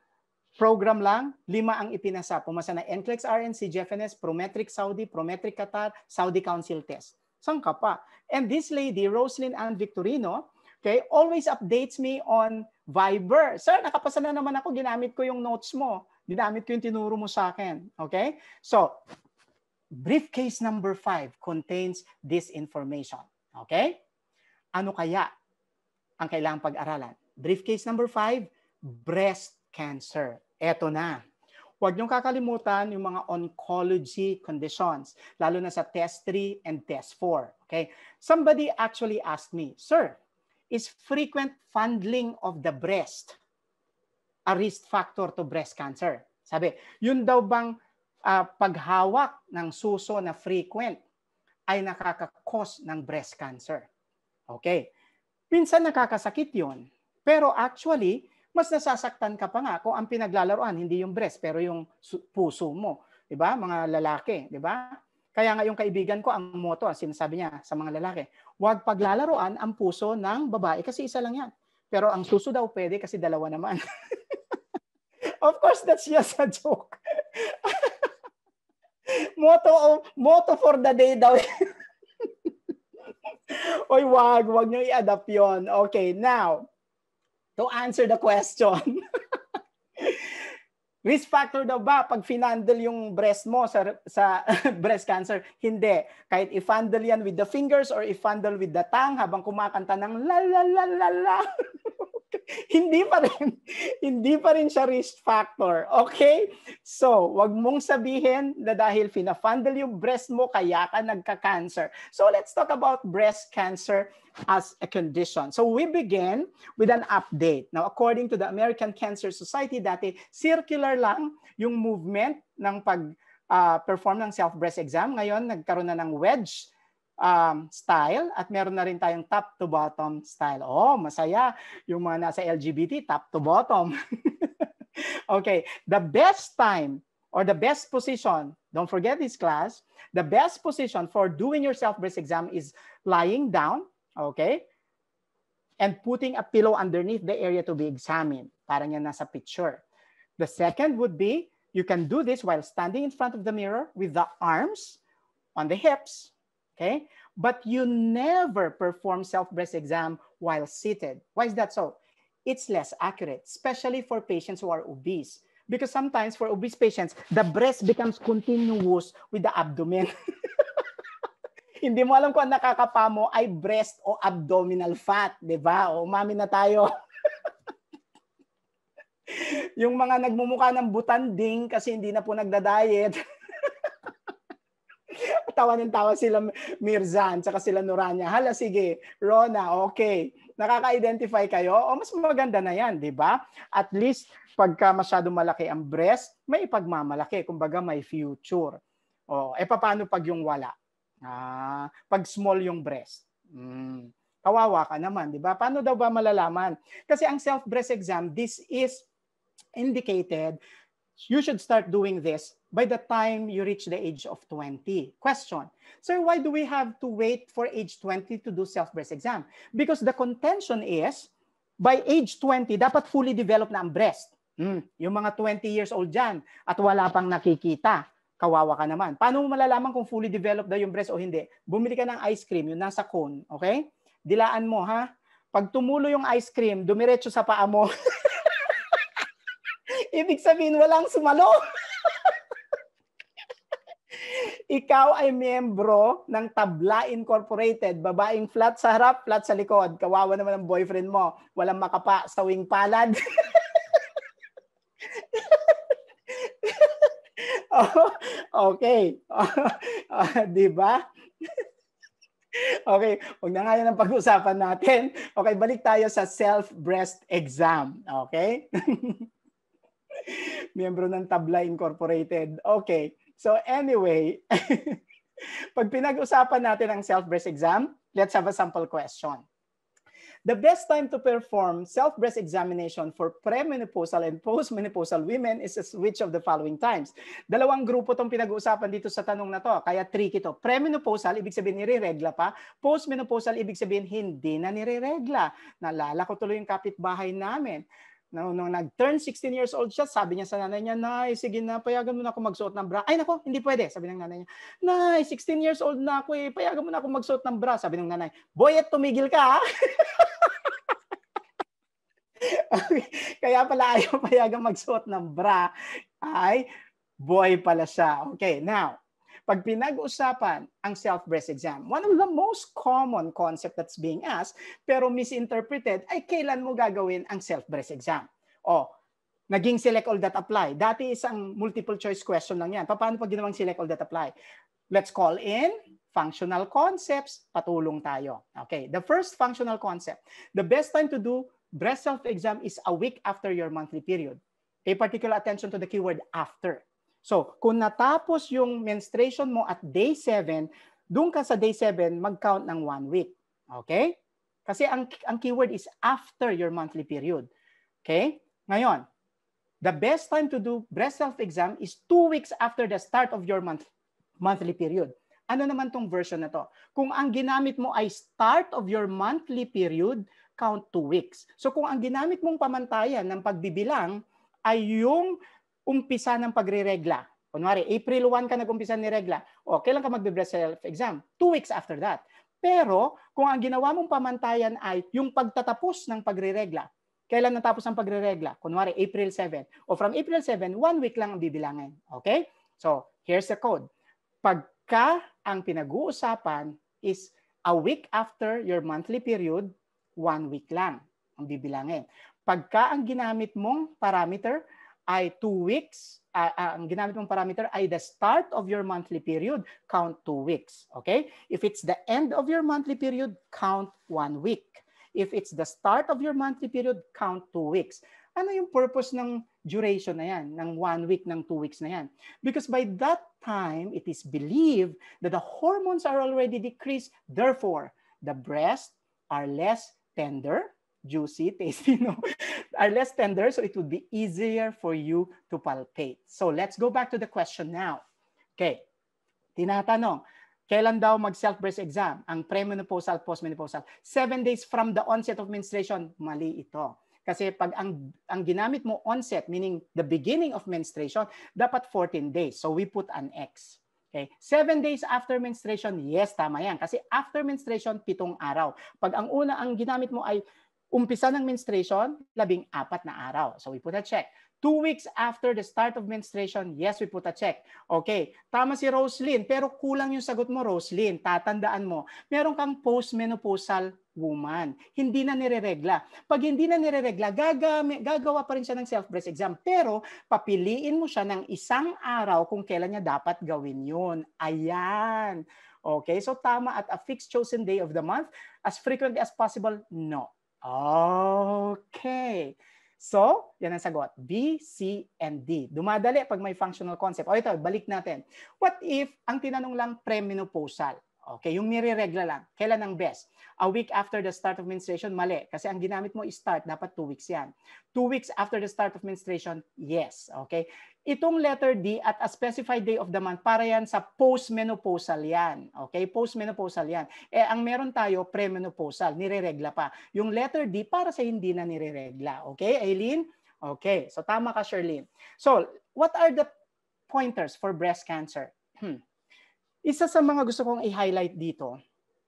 program lang, lima ang ipinasa. Pumasa na NCLEX RNC, GFNS, Prometric Saudi, Prometric Qatar, Saudi Council Test. Saan ka pa? And this lady, Roslyn Ann Victorino, okay, always updates me on Viber. Sir, nakapasa na naman ako, ginamit ko yung notes mo. Ginamit ko yung tinuro mo sa akin. Okay? So, briefcase number five contains this information. Okay? Ano kaya ang kailangang pag-aralan? Briefcase number five, breast cancer. Eto na. Huwag niyong kakalimutan yung mga oncology conditions, lalo na sa test 3 and test 4. Okay? Somebody actually asked me, Sir, is frequent fondling of the breast a risk factor to breast cancer? Sabi, yun daw bang uh, paghawak ng suso na frequent ay nakakakos ng breast cancer? Okay. Minsan nakakasakit yon. Pero actually, mas nasasaktan ka pa nga kung ang pinaglalaroan hindi yung breast pero yung puso mo, 'di ba? Mga lalaki, 'di ba? Kaya nga yung kaibigan ko ang motto, sinasabi niya sa mga lalaki, huwag paglalaroan ang puso ng babae kasi isa lang 'yan. Pero ang suso daw pwede kasi dalawa naman. of course, that's just a joke. motto, motto for the day daw. Oy, wag, wag niyo i-adapt 'yon. Okay, now to answer the question. Risk factor daw ba pag finandle yung breast mo sa sa breast cancer? Hindi. Kahit i-fondle yan with the fingers or i-fondle with the tongue habang kumakanta ng la la la la la. hindi pa rin hindi pa rin siya risk factor. Okay? So, wag mong sabihin na dahil fina-fundle yung breast mo kaya ka nagka-cancer. So, let's talk about breast cancer as a condition. So, we begin with an update. Now, according to the American Cancer Society, dati circular lang yung movement ng pag uh, perform ng self-breast exam. Ngayon, nagkaroon na ng wedge um, style at meron na rin tayong top to bottom style. Oh, masaya yung mga nasa LGBT top to bottom. okay, the best time or the best position, don't forget this class, the best position for doing your self-breast exam is lying down, okay? And putting a pillow underneath the area to be examined. Parang yan nasa picture. The second would be, you can do this while standing in front of the mirror with the arms on the hips, Okay? But you never perform self-breast exam while seated. Why is that so? It's less accurate, especially for patients who are obese. Because sometimes for obese patients, the breast becomes continuous with the abdomen. Hindi mo alam kung ang nakakapa mo ay breast o abdominal fat, di ba? O umami na tayo. yung mga nagmumukha ng butanding kasi hindi na po nagda-diet. tawa ng tawa sila Mirzan, tsaka sila Nuranya. Hala, sige, Rona, okay. Nakaka-identify kayo? O mas maganda na yan, di ba? At least, pagka masyado malaki ang breast, may ipagmamalaki. Kumbaga, may future. O, eh paano pag yung wala? Ah, pag small yung breast. Hmm, kawawa ka naman, di ba? Paano daw ba malalaman? Kasi ang self-breast exam, this is indicated you should start doing this by the time you reach the age of 20. Question, sir, why do we have to wait for age 20 to do self-breast exam? Because the contention is, by age 20, dapat fully developed na ang breast. Hmm, yung mga 20 years old dyan at wala pang nakikita, kawawa ka naman. Paano mo malalaman kung fully developed daw yung breast o hindi? Bumili ka ng ice cream, yung nasa cone, okay? Dilaan mo, ha? Pag tumulo yung ice cream, dumiretso sa paa mo. Ibig sabihin, walang sumalo. Ikaw ay miyembro ng Tabla Incorporated, babaeng flat sa harap, flat sa likod. Kawawa naman ang boyfriend mo. Walang makapa sa wing palad. oh, okay. uh, di ba? okay, huwag na nga yan ang pag-usapan natin. Okay, balik tayo sa self-breast exam. Okay? Miyembro ng Tabla Incorporated. Okay. So anyway, pag pinag-usapan natin ang self-breast exam, let's have a sample question. The best time to perform self-breast examination for premenopausal and postmenopausal women is which of the following times? Dalawang grupo tong pinag-uusapan dito sa tanong na to, kaya tricky to. Premenopausal, ibig sabihin nire-regla pa. Postmenopausal, ibig sabihin hindi na nire-regla. Nalala ko tuloy yung kapitbahay namin No, nung nag-turn 16 years old siya, sabi niya sa nanay niya, Nay, sige na, payagan mo na ako magsuot ng bra. Ay nako, hindi pwede, sabi ng nanay niya. Nay, 16 years old na ako eh, payagan mo na ako magsuot ng bra. Sabi ng nanay, Boyet, tumigil ka? Kaya pala ayaw payagan magsuot ng bra ay boy pala siya. Okay, now, pag pinag-usapan ang self-breast exam, one of the most common concept that's being asked, pero misinterpreted, ay kailan mo gagawin ang self-breast exam? O, naging select all that apply. Dati isang multiple choice question lang yan. Paano pag ginawang select all that apply? Let's call in functional concepts. Patulong tayo. Okay, the first functional concept. The best time to do breast self-exam is a week after your monthly period. Pay particular attention to the keyword after. So, kung natapos yung menstruation mo at day 7, doon ka sa day 7, mag-count ng one week. Okay? Kasi ang, ang keyword is after your monthly period. Okay? Ngayon, the best time to do breast self-exam is two weeks after the start of your month, monthly period. Ano naman tong version na to? Kung ang ginamit mo ay start of your monthly period, count two weeks. So kung ang ginamit mong pamantayan ng pagbibilang ay yung umpisa ng pagre-regla. Kunwari, April 1 ka nag-umpisa ni regla. O, kailan ka magbe-breast self-exam? Two weeks after that. Pero, kung ang ginawa mong pamantayan ay yung pagtatapos ng pagre-regla, kailan natapos ang pagre-regla? Kunwari, April 7. O from April 7, one week lang ang bibilangin. Okay? So, here's the code. Pagka ang pinag-uusapan is a week after your monthly period, one week lang ang bibilangin. Pagka ang ginamit mong parameter ay two weeks, uh, uh, ang ginamit mong parameter ay the start of your monthly period, count two weeks. Okay? If it's the end of your monthly period, count one week. If it's the start of your monthly period, count two weeks. Ano yung purpose ng duration na yan, ng one week, ng two weeks na yan? Because by that time, it is believed that the hormones are already decreased. Therefore, the breasts are less tender, juicy, tasty, no? are less tender, so it would be easier for you to palpate. So let's go back to the question now. Okay, tinatanong, kailan daw mag-self-breast exam? Ang premenopausal, postmenopausal. Seven days from the onset of menstruation, mali ito. Kasi pag ang, ang ginamit mo onset, meaning the beginning of menstruation, dapat 14 days. So we put an X. Okay. Seven days after menstruation, yes, tama yan. Kasi after menstruation, pitong araw. Pag ang una, ang ginamit mo ay umpisa ng menstruation, labing apat na araw. So we put a check. Two weeks after the start of menstruation, yes, we put a check. Okay, tama si Roslyn, pero kulang yung sagot mo, Roslyn. Tatandaan mo, meron kang postmenopausal woman. Hindi na nireregla. Pag hindi na nireregla, gagami, gagawa pa rin siya ng self-breast exam. Pero papiliin mo siya ng isang araw kung kailan niya dapat gawin yun. Ayan. Okay, so tama at a fixed chosen day of the month. As frequently as possible, no. Okay. So, yan ang sagot. B, C, and D. Dumadali pag may functional concept. O ito, balik natin. What if ang tinanong lang premenopausal? Okay, yung nire-regla lang. Kailan ang best? A week after the start of menstruation, mali. Kasi ang ginamit mo is start, dapat two weeks yan. Two weeks after the start of menstruation, yes. Okay? Itong letter D at a specified day of the month, para yan sa postmenopausal yan. Okay? Postmenopausal yan. Eh, ang meron tayo, premenopausal. Nire-regla pa. Yung letter D, para sa hindi na nire-regla. Okay, Aileen? Okay, so tama ka, Sherlyn. So, what are the pointers for breast cancer? Hmm. Isa sa mga gusto kong i-highlight dito,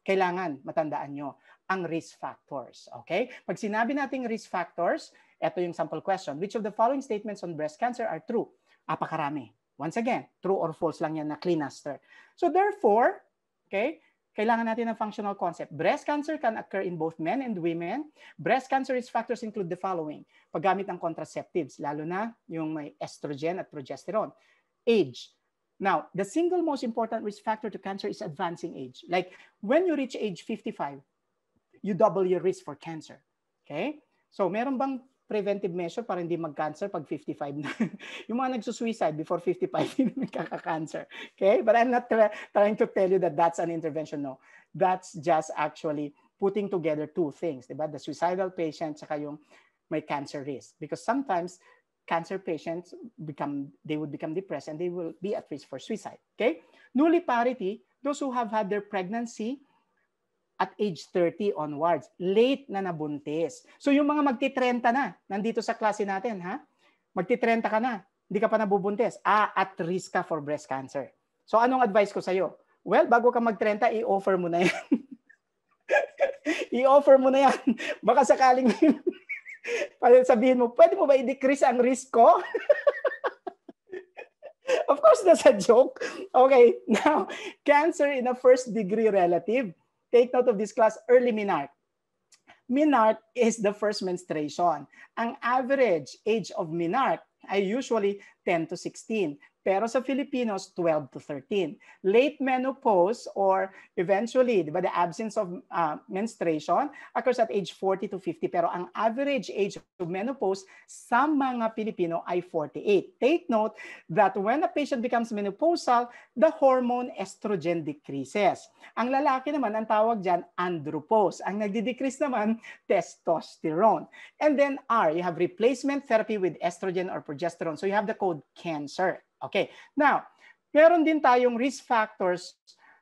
kailangan matandaan nyo ang risk factors. Okay? Pag sinabi nating risk factors, ito yung sample question. Which of the following statements on breast cancer are true? Apakarami. Once again, true or false lang yan na cluster. So therefore, okay, kailangan natin ng functional concept. Breast cancer can occur in both men and women. Breast cancer risk factors include the following. Paggamit ng contraceptives, lalo na yung may estrogen at progesterone. Age, Now, the single most important risk factor to cancer is advancing age. Like when you reach age 55, you double your risk for cancer. Okay? So, meron bang preventive measure para hindi mag-cancer pag 55 na? yung mga nagsusuicide before 55, hindi nagkaka-cancer. Okay? But I'm not tra- trying to tell you that that's an intervention. No. That's just actually putting together two things. Diba? The suicidal patient saka yung may cancer risk. Because sometimes cancer patients become they would become depressed and they will be at risk for suicide. Okay? Nulliparity, those who have had their pregnancy at age 30 onwards, late na nabuntis. So yung mga magti-30 na, nandito sa klase natin, ha? Magti-30 ka na, hindi ka pa nabubuntis. Ah, at risk ka for breast cancer. So anong advice ko sa'yo? Well, bago ka mag-30, i-offer mo na yan. i-offer mo na yan. Baka sakaling sabihin mo, pwede mo ba i-decrease ang risk ko? of course, that's a joke. Okay, now, cancer in a first degree relative. Take note of this class, early menarche. Menarche is the first menstruation. Ang average age of menarche ay usually 10 to 16. Pero sa Filipinos, 12 to 13. Late menopause or eventually, di ba, the absence of uh, menstruation occurs at age 40 to 50. Pero ang average age of menopause sa mga Pilipino ay 48. Take note that when a patient becomes menopausal, the hormone estrogen decreases. Ang lalaki naman, ang tawag dyan, andropause. Ang nagdi-decrease naman, testosterone. And then R, you have replacement therapy with estrogen or progesterone. So you have the code cancer. Okay. Now, meron din tayong risk factors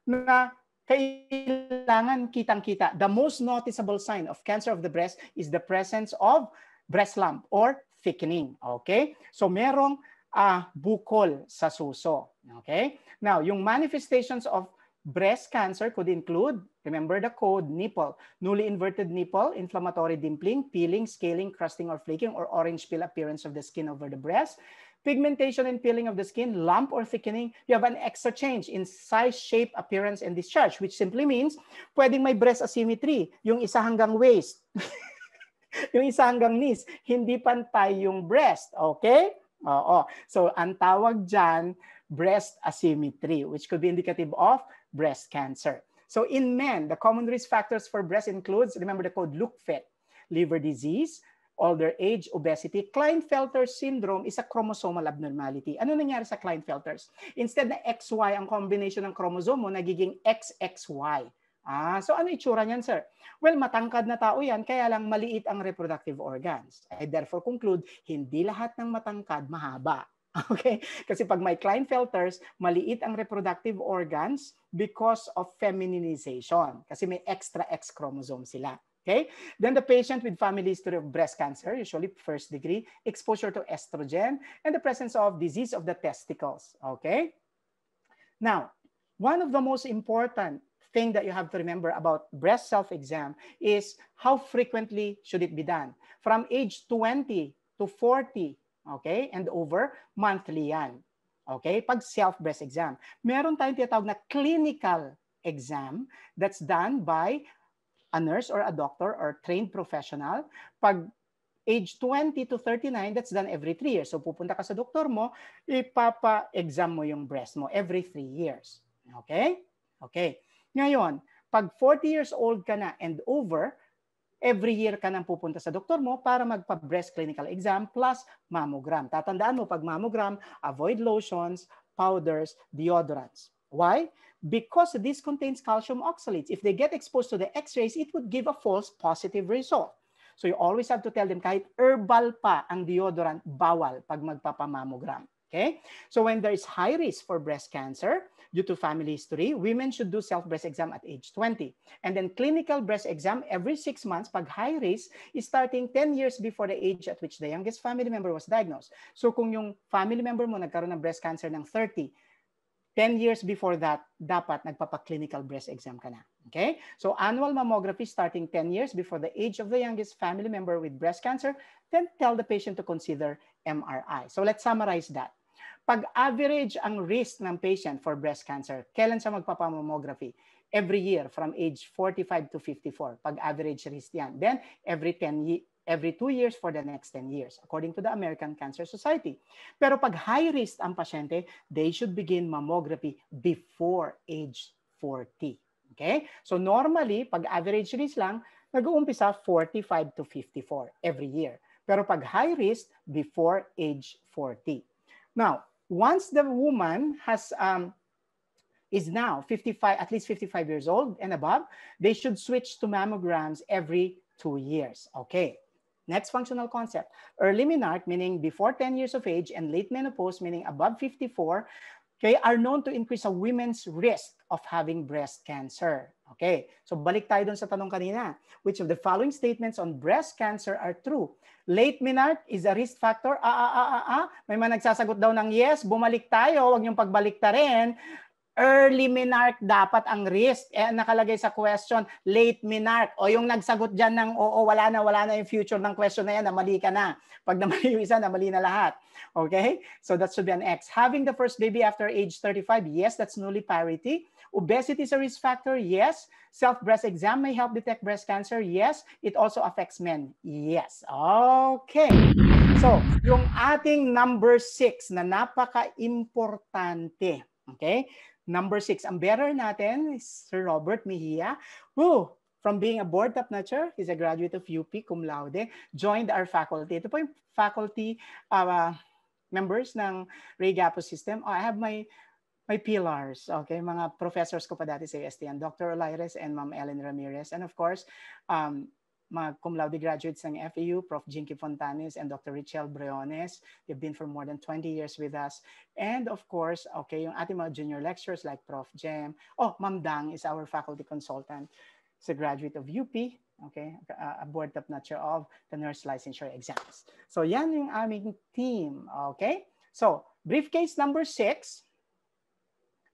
na kailangan kitang-kita. The most noticeable sign of cancer of the breast is the presence of breast lump or thickening. Okay? So merong uh, bukol sa suso. Okay? Now, yung manifestations of breast cancer could include, remember the code, nipple, newly inverted nipple, inflammatory dimpling, peeling, scaling, crusting or flaking, or orange peel appearance of the skin over the breast, pigmentation and peeling of the skin, lump or thickening, you have an extra change in size, shape, appearance, and discharge, which simply means pwedeng may breast asymmetry, yung isa hanggang waist, yung isa hanggang knees, hindi pantay yung breast, okay? Oo. So, ang tawag dyan, breast asymmetry, which could be indicative of breast cancer. So, in men, the common risk factors for breast includes, remember the code LUCFET, liver disease, older age, obesity. Klinefelter syndrome is a chromosomal abnormality. Ano nangyari sa Klinefelters? Instead na XY ang combination ng chromosome mo, nagiging XXY. Ah, so ano itsura niyan, sir? Well, matangkad na tao yan, kaya lang maliit ang reproductive organs. I therefore conclude, hindi lahat ng matangkad mahaba. Okay? Kasi pag may Klinefelters, maliit ang reproductive organs because of femininization. Kasi may extra X chromosome sila. Okay? Then the patient with family history of breast cancer, usually first degree, exposure to estrogen, and the presence of disease of the testicles. Okay? Now, one of the most important thing that you have to remember about breast self-exam is how frequently should it be done. From age 20 to 40, okay, and over, monthly yan. Okay, pag self-breast exam. Meron tayong tinatawag na clinical exam that's done by a nurse or a doctor or trained professional. Pag age 20 to 39, that's done every 3 years. So pupunta ka sa doktor mo, ipapa-exam mo yung breast mo every 3 years. Okay? Okay. Ngayon, pag 40 years old ka na and over, every year ka nang pupunta sa doktor mo para magpa-breast clinical exam plus mammogram. Tatandaan mo, pag mammogram, avoid lotions, powders, deodorants. Why? Because this contains calcium oxalates. If they get exposed to the x-rays, it would give a false positive result. So you always have to tell them kahit herbal pa ang deodorant, bawal pag magpapamammogram. Okay? So when there is high risk for breast cancer due to family history, women should do self-breast exam at age 20. And then clinical breast exam every six months pag high risk is starting 10 years before the age at which the youngest family member was diagnosed. So kung yung family member mo nagkaroon ng breast cancer ng 30, 10 years before that, dapat nagpapa-clinical breast exam ka na. Okay? So annual mammography starting 10 years before the age of the youngest family member with breast cancer, then tell the patient to consider MRI. So let's summarize that. Pag average ang risk ng patient for breast cancer, kailan siya magpapamammography? Every year from age 45 to 54. Pag average risk yan. Then every 10 every 2 years for the next 10 years according to the American Cancer Society. Pero pag high risk ang pasyente, they should begin mammography before age 40. Okay? So normally, pag average risk lang, nag-uumpisa 45 to 54 every year. Pero pag high risk, before age 40. Now, once the woman has um, is now 55, at least 55 years old and above, they should switch to mammograms every two years. Okay. Next functional concept. Early menarche, meaning before 10 years of age, and late menopause, meaning above 54, okay, are known to increase a women's risk of having breast cancer. Okay, so balik tayo dun sa tanong kanina. Which of the following statements on breast cancer are true? Late menarche is a risk factor. Ah, ah, ah, ah, ah. May mga nagsasagot daw ng yes. Bumalik tayo. Huwag niyong pagbalik ta rin. Early menarche dapat ang risk. Eh, nakalagay sa question, late menarche. O yung nagsagot dyan ng oo, wala na, wala na yung future ng question na yan, na mali ka na. Pag namali yung isa, namali na lahat. Okay? So that should be an X. Having the first baby after age 35, yes, that's nulliparity. Obesity is a risk factor, yes. Self-breast exam may help detect breast cancer, yes. It also affects men, yes. Okay. So, yung ating number six na napaka-importante, okay? Number six, ang bearer natin is Sir Robert Mejia, who from being a board top notcher, he's a graduate of UP cum laude, joined our faculty. Ito po yung faculty uh, members ng Ray Gapo system. Oh, I have my my pillars, okay, mga professors ko pa dati sa USTN, Dr. Olaires and Ma'am Ellen Ramirez. And of course, um, mga cum laude graduates ng FAU, Prof. Jinky Fontanes and Dr. Richel Breones. They've been for more than 20 years with us. And of course, okay, yung ating mga junior lecturers like Prof. Jem. Oh, Ma'am Dang is our faculty consultant. He's a graduate of UP, okay, a board top notcher of the nurse licensure exams. So yan yung aming team, okay? So, briefcase number six,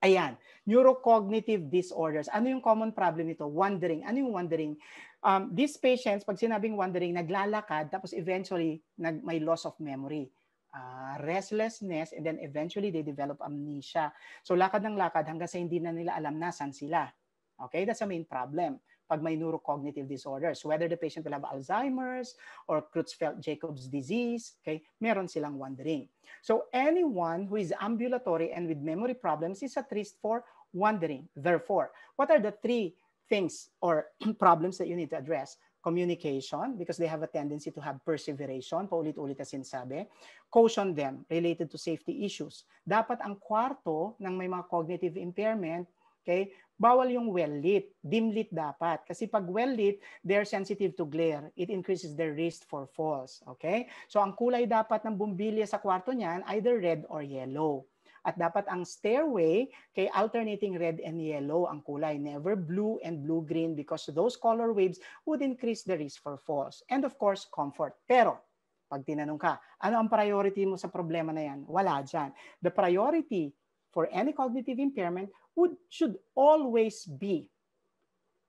Ayan, neurocognitive disorders. Ano yung common problem nito? Wandering. Ano yung wandering? Um, these patients, pag sinabing wandering, naglalakad, tapos eventually nag, may loss of memory. Uh, restlessness, and then eventually they develop amnesia. So lakad ng lakad hanggang sa hindi na nila alam na saan sila. Okay, that's the main problem pag may neurocognitive disorders. Whether the patient will have Alzheimer's or Creutzfeldt-Jacobs disease, okay, meron silang wandering. So anyone who is ambulatory and with memory problems is at risk for wandering. Therefore, what are the three things or problems that you need to address? communication because they have a tendency to have perseveration, paulit-ulit na sinasabi. Caution them related to safety issues. Dapat ang kwarto ng may mga cognitive impairment Okay? Bawal yung well-lit. Dim-lit dapat. Kasi pag well-lit, they're sensitive to glare. It increases their risk for falls. Okay? So ang kulay dapat ng bumbilya sa kwarto niyan, either red or yellow. At dapat ang stairway, kay alternating red and yellow ang kulay. Never blue and blue-green because those color waves would increase the risk for falls. And of course, comfort. Pero, pag tinanong ka, ano ang priority mo sa problema na yan? Wala dyan. The priority for any cognitive impairment would should always be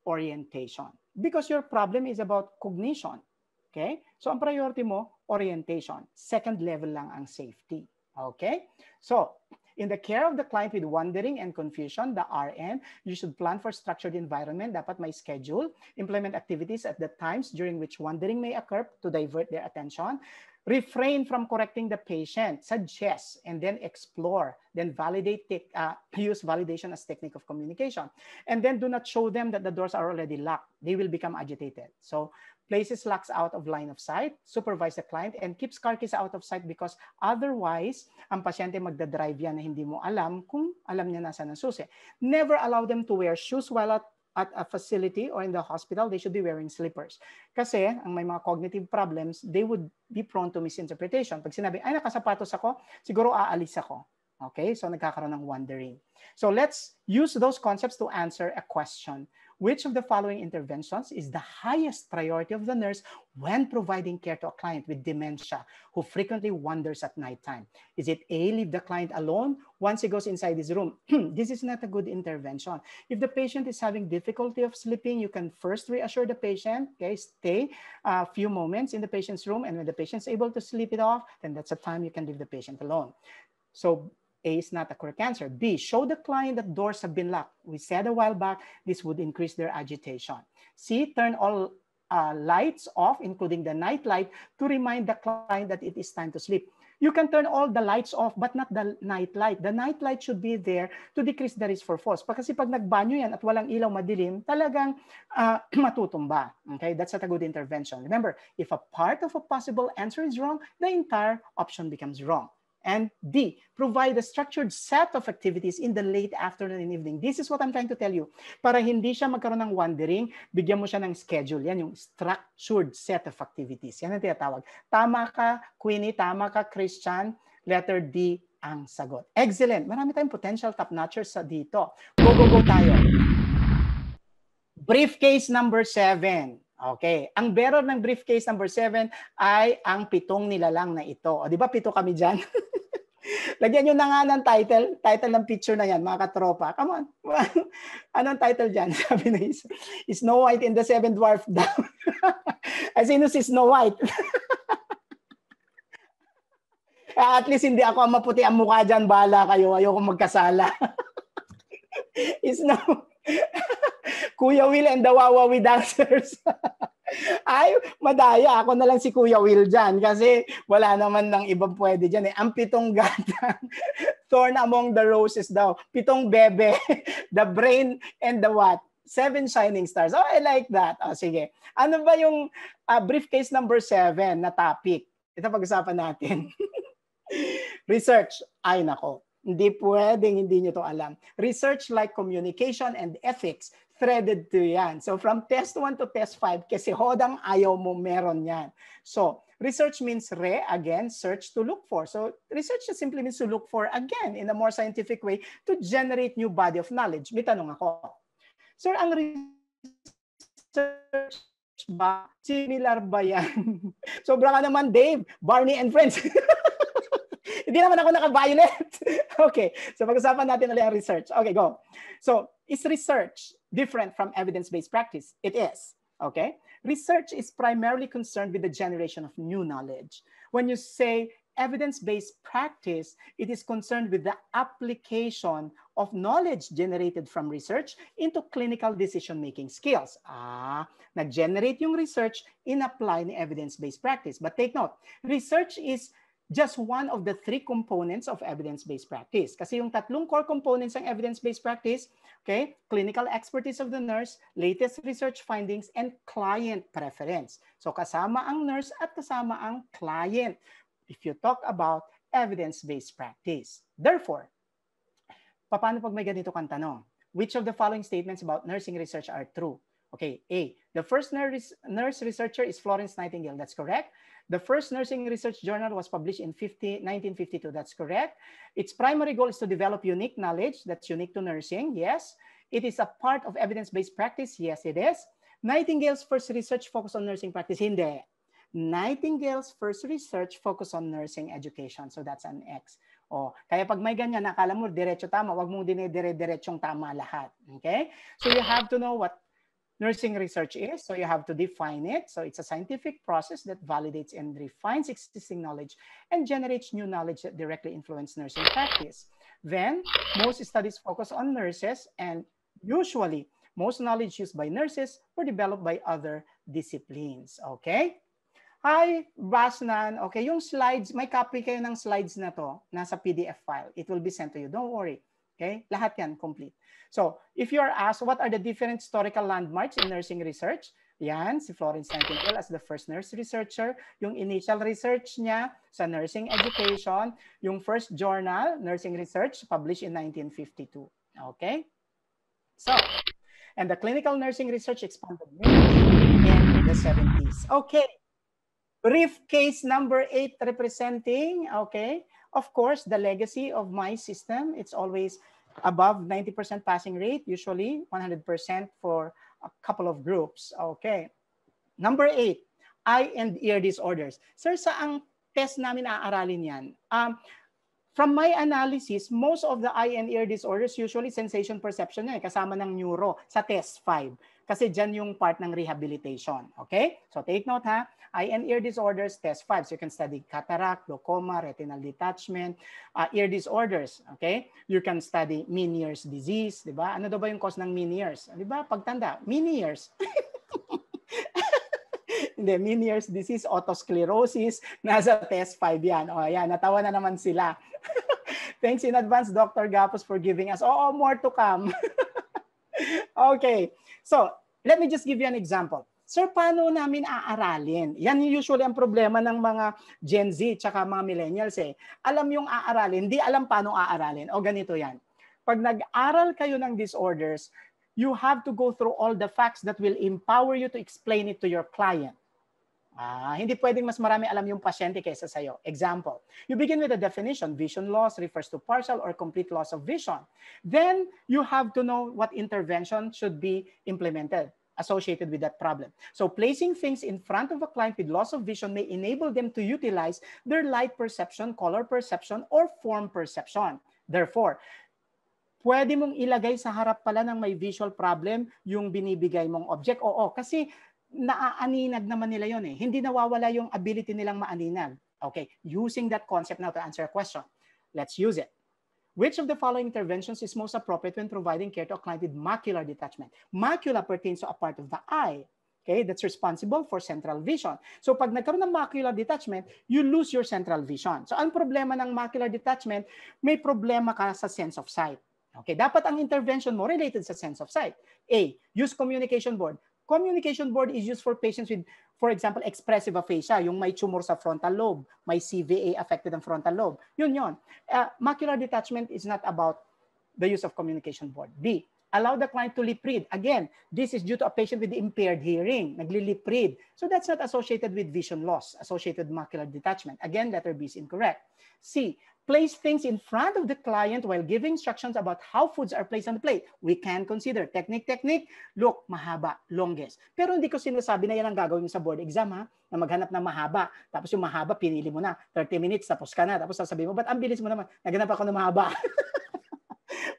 orientation because your problem is about cognition. Okay? So ang priority mo, orientation. Second level lang ang safety. Okay? So, in the care of the client with wandering and confusion, the RN, you should plan for structured environment. Dapat may schedule, implement activities at the times during which wandering may occur to divert their attention. Refrain from correcting the patient, suggest, and then explore, then validate, take, uh, use validation as technique of communication. And then do not show them that the doors are already locked. They will become agitated. So places locks out of line of sight, supervise the client, and keeps car keys out of sight because otherwise, ang pasyente magdadrive yan na hindi mo alam kung alam niya nasa ng susi. Never allow them to wear shoes while at at a facility or in the hospital, they should be wearing slippers. Kasi ang may mga cognitive problems, they would be prone to misinterpretation. Pag sinabi, ay nakasapatos ako, siguro aalis ako. Okay, so nagkakaroon ng wondering. So let's use those concepts to answer a question. Which of the following interventions is the highest priority of the nurse when providing care to a client with dementia who frequently wanders at nighttime? Is it A, leave the client alone once he goes inside his room? this is not a good intervention. If the patient is having difficulty of sleeping, you can first reassure the patient, okay, stay a few moments in the patient's room, and when the patient is able to sleep it off, then that's a time you can leave the patient alone. So a is not a correct answer. B, show the client that doors have been locked. We said a while back, this would increase their agitation. C, turn all uh, lights off, including the night light, to remind the client that it is time to sleep. You can turn all the lights off, but not the night light. The night light should be there to decrease the risk for falls. Kasi pag nagbanyo yan at walang ilaw madilim, talagang uh, matutumba. Okay, that's not a good intervention. Remember, if a part of a possible answer is wrong, the entire option becomes wrong. And D, provide a structured set of activities in the late afternoon and evening. This is what I'm trying to tell you. Para hindi siya magkaroon ng wandering, bigyan mo siya ng schedule. Yan yung structured set of activities. Yan ang tinatawag. Tama ka, Queenie. Tama ka, Christian. Letter D ang sagot. Excellent. Marami tayong potential top-notchers sa dito. Go, go, go tayo. Briefcase number seven. Okay. Ang bearer ng briefcase number 7 ay ang pitong nilalang na ito. O, di ba pito kami dyan? Lagyan nyo na nga ng title, title ng picture na yan, mga katropa. Come on. Anong title dyan? Sabi na is, Snow White in the Seven Dwarf Down. Ay, sino si Snow White? At least hindi ako ang maputi ang mukha dyan. Bahala kayo. Ayoko magkasala. Snow. Kuya Will and the Wawawi dancers. Ay, madaya. Ako na lang si Kuya Will dyan kasi wala naman ng ibang pwede dyan. Eh. Ang pitong gata, thorn among the roses daw. Pitong bebe, the brain and the what? Seven shining stars. Oh, I like that. Oh, sige. Ano ba yung uh, briefcase number seven na topic? Ito pag-usapan natin. Research. Ay, nako. Hindi pwedeng hindi nyo to alam. Research like communication and ethics threaded to yan. So from test 1 to test 5, kasi hodang ayaw mo meron yan. So research means re, again, search to look for. So research just simply means to look for, again, in a more scientific way, to generate new body of knowledge. May tanong ako. Sir, ang research ba, similar ba yan? Sobra ka naman, Dave, Barney and Friends. Hindi naman ako naka-violet. okay, so pag-usapan natin ulit ang research. Okay, go. So, is research different from evidence-based practice? It is. Okay? Research is primarily concerned with the generation of new knowledge. When you say evidence-based practice, it is concerned with the application of knowledge generated from research into clinical decision-making skills. Ah, nag-generate yung research in apply ni evidence-based practice. But take note, research is just one of the three components of evidence-based practice. Kasi yung tatlong core components ng evidence-based practice, okay, clinical expertise of the nurse, latest research findings, and client preference. So kasama ang nurse at kasama ang client if you talk about evidence-based practice. Therefore, paano pag may ganito kang tanong? Which of the following statements about nursing research are true? Okay, A, the first nurse, researcher is Florence Nightingale. That's correct. The first nursing research journal was published in 50, 1952. That's correct. Its primary goal is to develop unique knowledge that's unique to nursing. Yes. It is a part of evidence-based practice. Yes, it is. Nightingale's first research focused on nursing practice. Hindi. Nightingale's first research focused on nursing education. So that's an X. Oh, kaya pag may ganyan, nakala mo diretso tama, wag mong dinedire-diretsong tama lahat. Okay? So you have to know what nursing research is. So you have to define it. So it's a scientific process that validates and refines existing knowledge and generates new knowledge that directly influence nursing practice. Then most studies focus on nurses and usually most knowledge used by nurses were developed by other disciplines. Okay? Hi, Basnan. Okay, yung slides, may copy kayo ng slides na to, nasa PDF file. It will be sent to you. Don't worry. Okay? Lahat yan complete. So, if you are asked what are the different historical landmarks in nursing research, yan, si Florence Nightingale as the first nurse researcher, yung initial research niya sa nursing education, yung first journal, nursing research, published in 1952. Okay? So, and the clinical nursing research expanded in the 70s. Okay. Brief case number eight representing, okay, of course, the legacy of my system. It's always above 90% passing rate, usually 100% for a couple of groups. Okay. Number eight, eye and ear disorders. Sir, saang test namin aaralin yan? Um, from my analysis, most of the eye and ear disorders, usually sensation perception na eh, kasama ng neuro sa test 5. Kasi dyan yung part ng rehabilitation. Okay? So take note ha. Eye and ear disorders, test 5. So you can study cataract, glaucoma, retinal detachment, uh, ear disorders. Okay? You can study Meniere's disease. Di ba? Ano daw ba yung cause ng Meniere's? Di ba? Pagtanda, Meniere's. Hindi, Meniere's disease, otosclerosis, nasa test 5 yan. O, yan, natawa na naman sila. Thanks in advance, Dr. Gapos, for giving us. Oh, more to come. okay. So, let me just give you an example. Sir, paano namin aaralin? Yan usually ang problema ng mga Gen Z tsaka mga millennials eh. Alam yung aaralin, hindi alam paano aaralin. O ganito yan. Pag nag-aral kayo ng disorders, you have to go through all the facts that will empower you to explain it to your client. Ah, hindi pwedeng mas marami alam yung pasyente kaysa sa'yo. Example, you begin with a definition. Vision loss refers to partial or complete loss of vision. Then, you have to know what intervention should be implemented associated with that problem. So placing things in front of a client with loss of vision may enable them to utilize their light perception, color perception, or form perception. Therefore, pwede mong ilagay sa harap pala ng may visual problem yung binibigay mong object. Oo, kasi naaaninag naman nila yon eh. Hindi nawawala yung ability nilang maaninag. Okay, using that concept now to answer a question. Let's use it. Which of the following interventions is most appropriate when providing care to a client with macular detachment? Macula pertains to a part of the eye. Okay, that's responsible for central vision. So pag nagkaroon ng macular detachment, you lose your central vision. So ang problema ng macular detachment, may problema ka sa sense of sight. Okay, dapat ang intervention mo related sa sense of sight. A, use communication board. Communication board is used for patients with, for example, expressive aphasia, yung may tumor sa frontal lobe, may CVA affected ang frontal lobe. Yun yun. Uh, macular detachment is not about the use of communication board. B, allow the client to lip read. Again, this is due to a patient with impaired hearing, nagli-lip read. So that's not associated with vision loss, associated macular detachment. Again, letter B is incorrect. C, place things in front of the client while giving instructions about how foods are placed on the plate. We can consider technique, technique, look, mahaba, longest. Pero hindi ko sinasabi na yan ang gagawin sa board exam ha, na maghanap ng mahaba. Tapos yung mahaba, pinili mo na, 30 minutes, tapos ka na. Tapos sasabihin mo, ba't ang bilis mo naman? Naganap ako ng mahaba.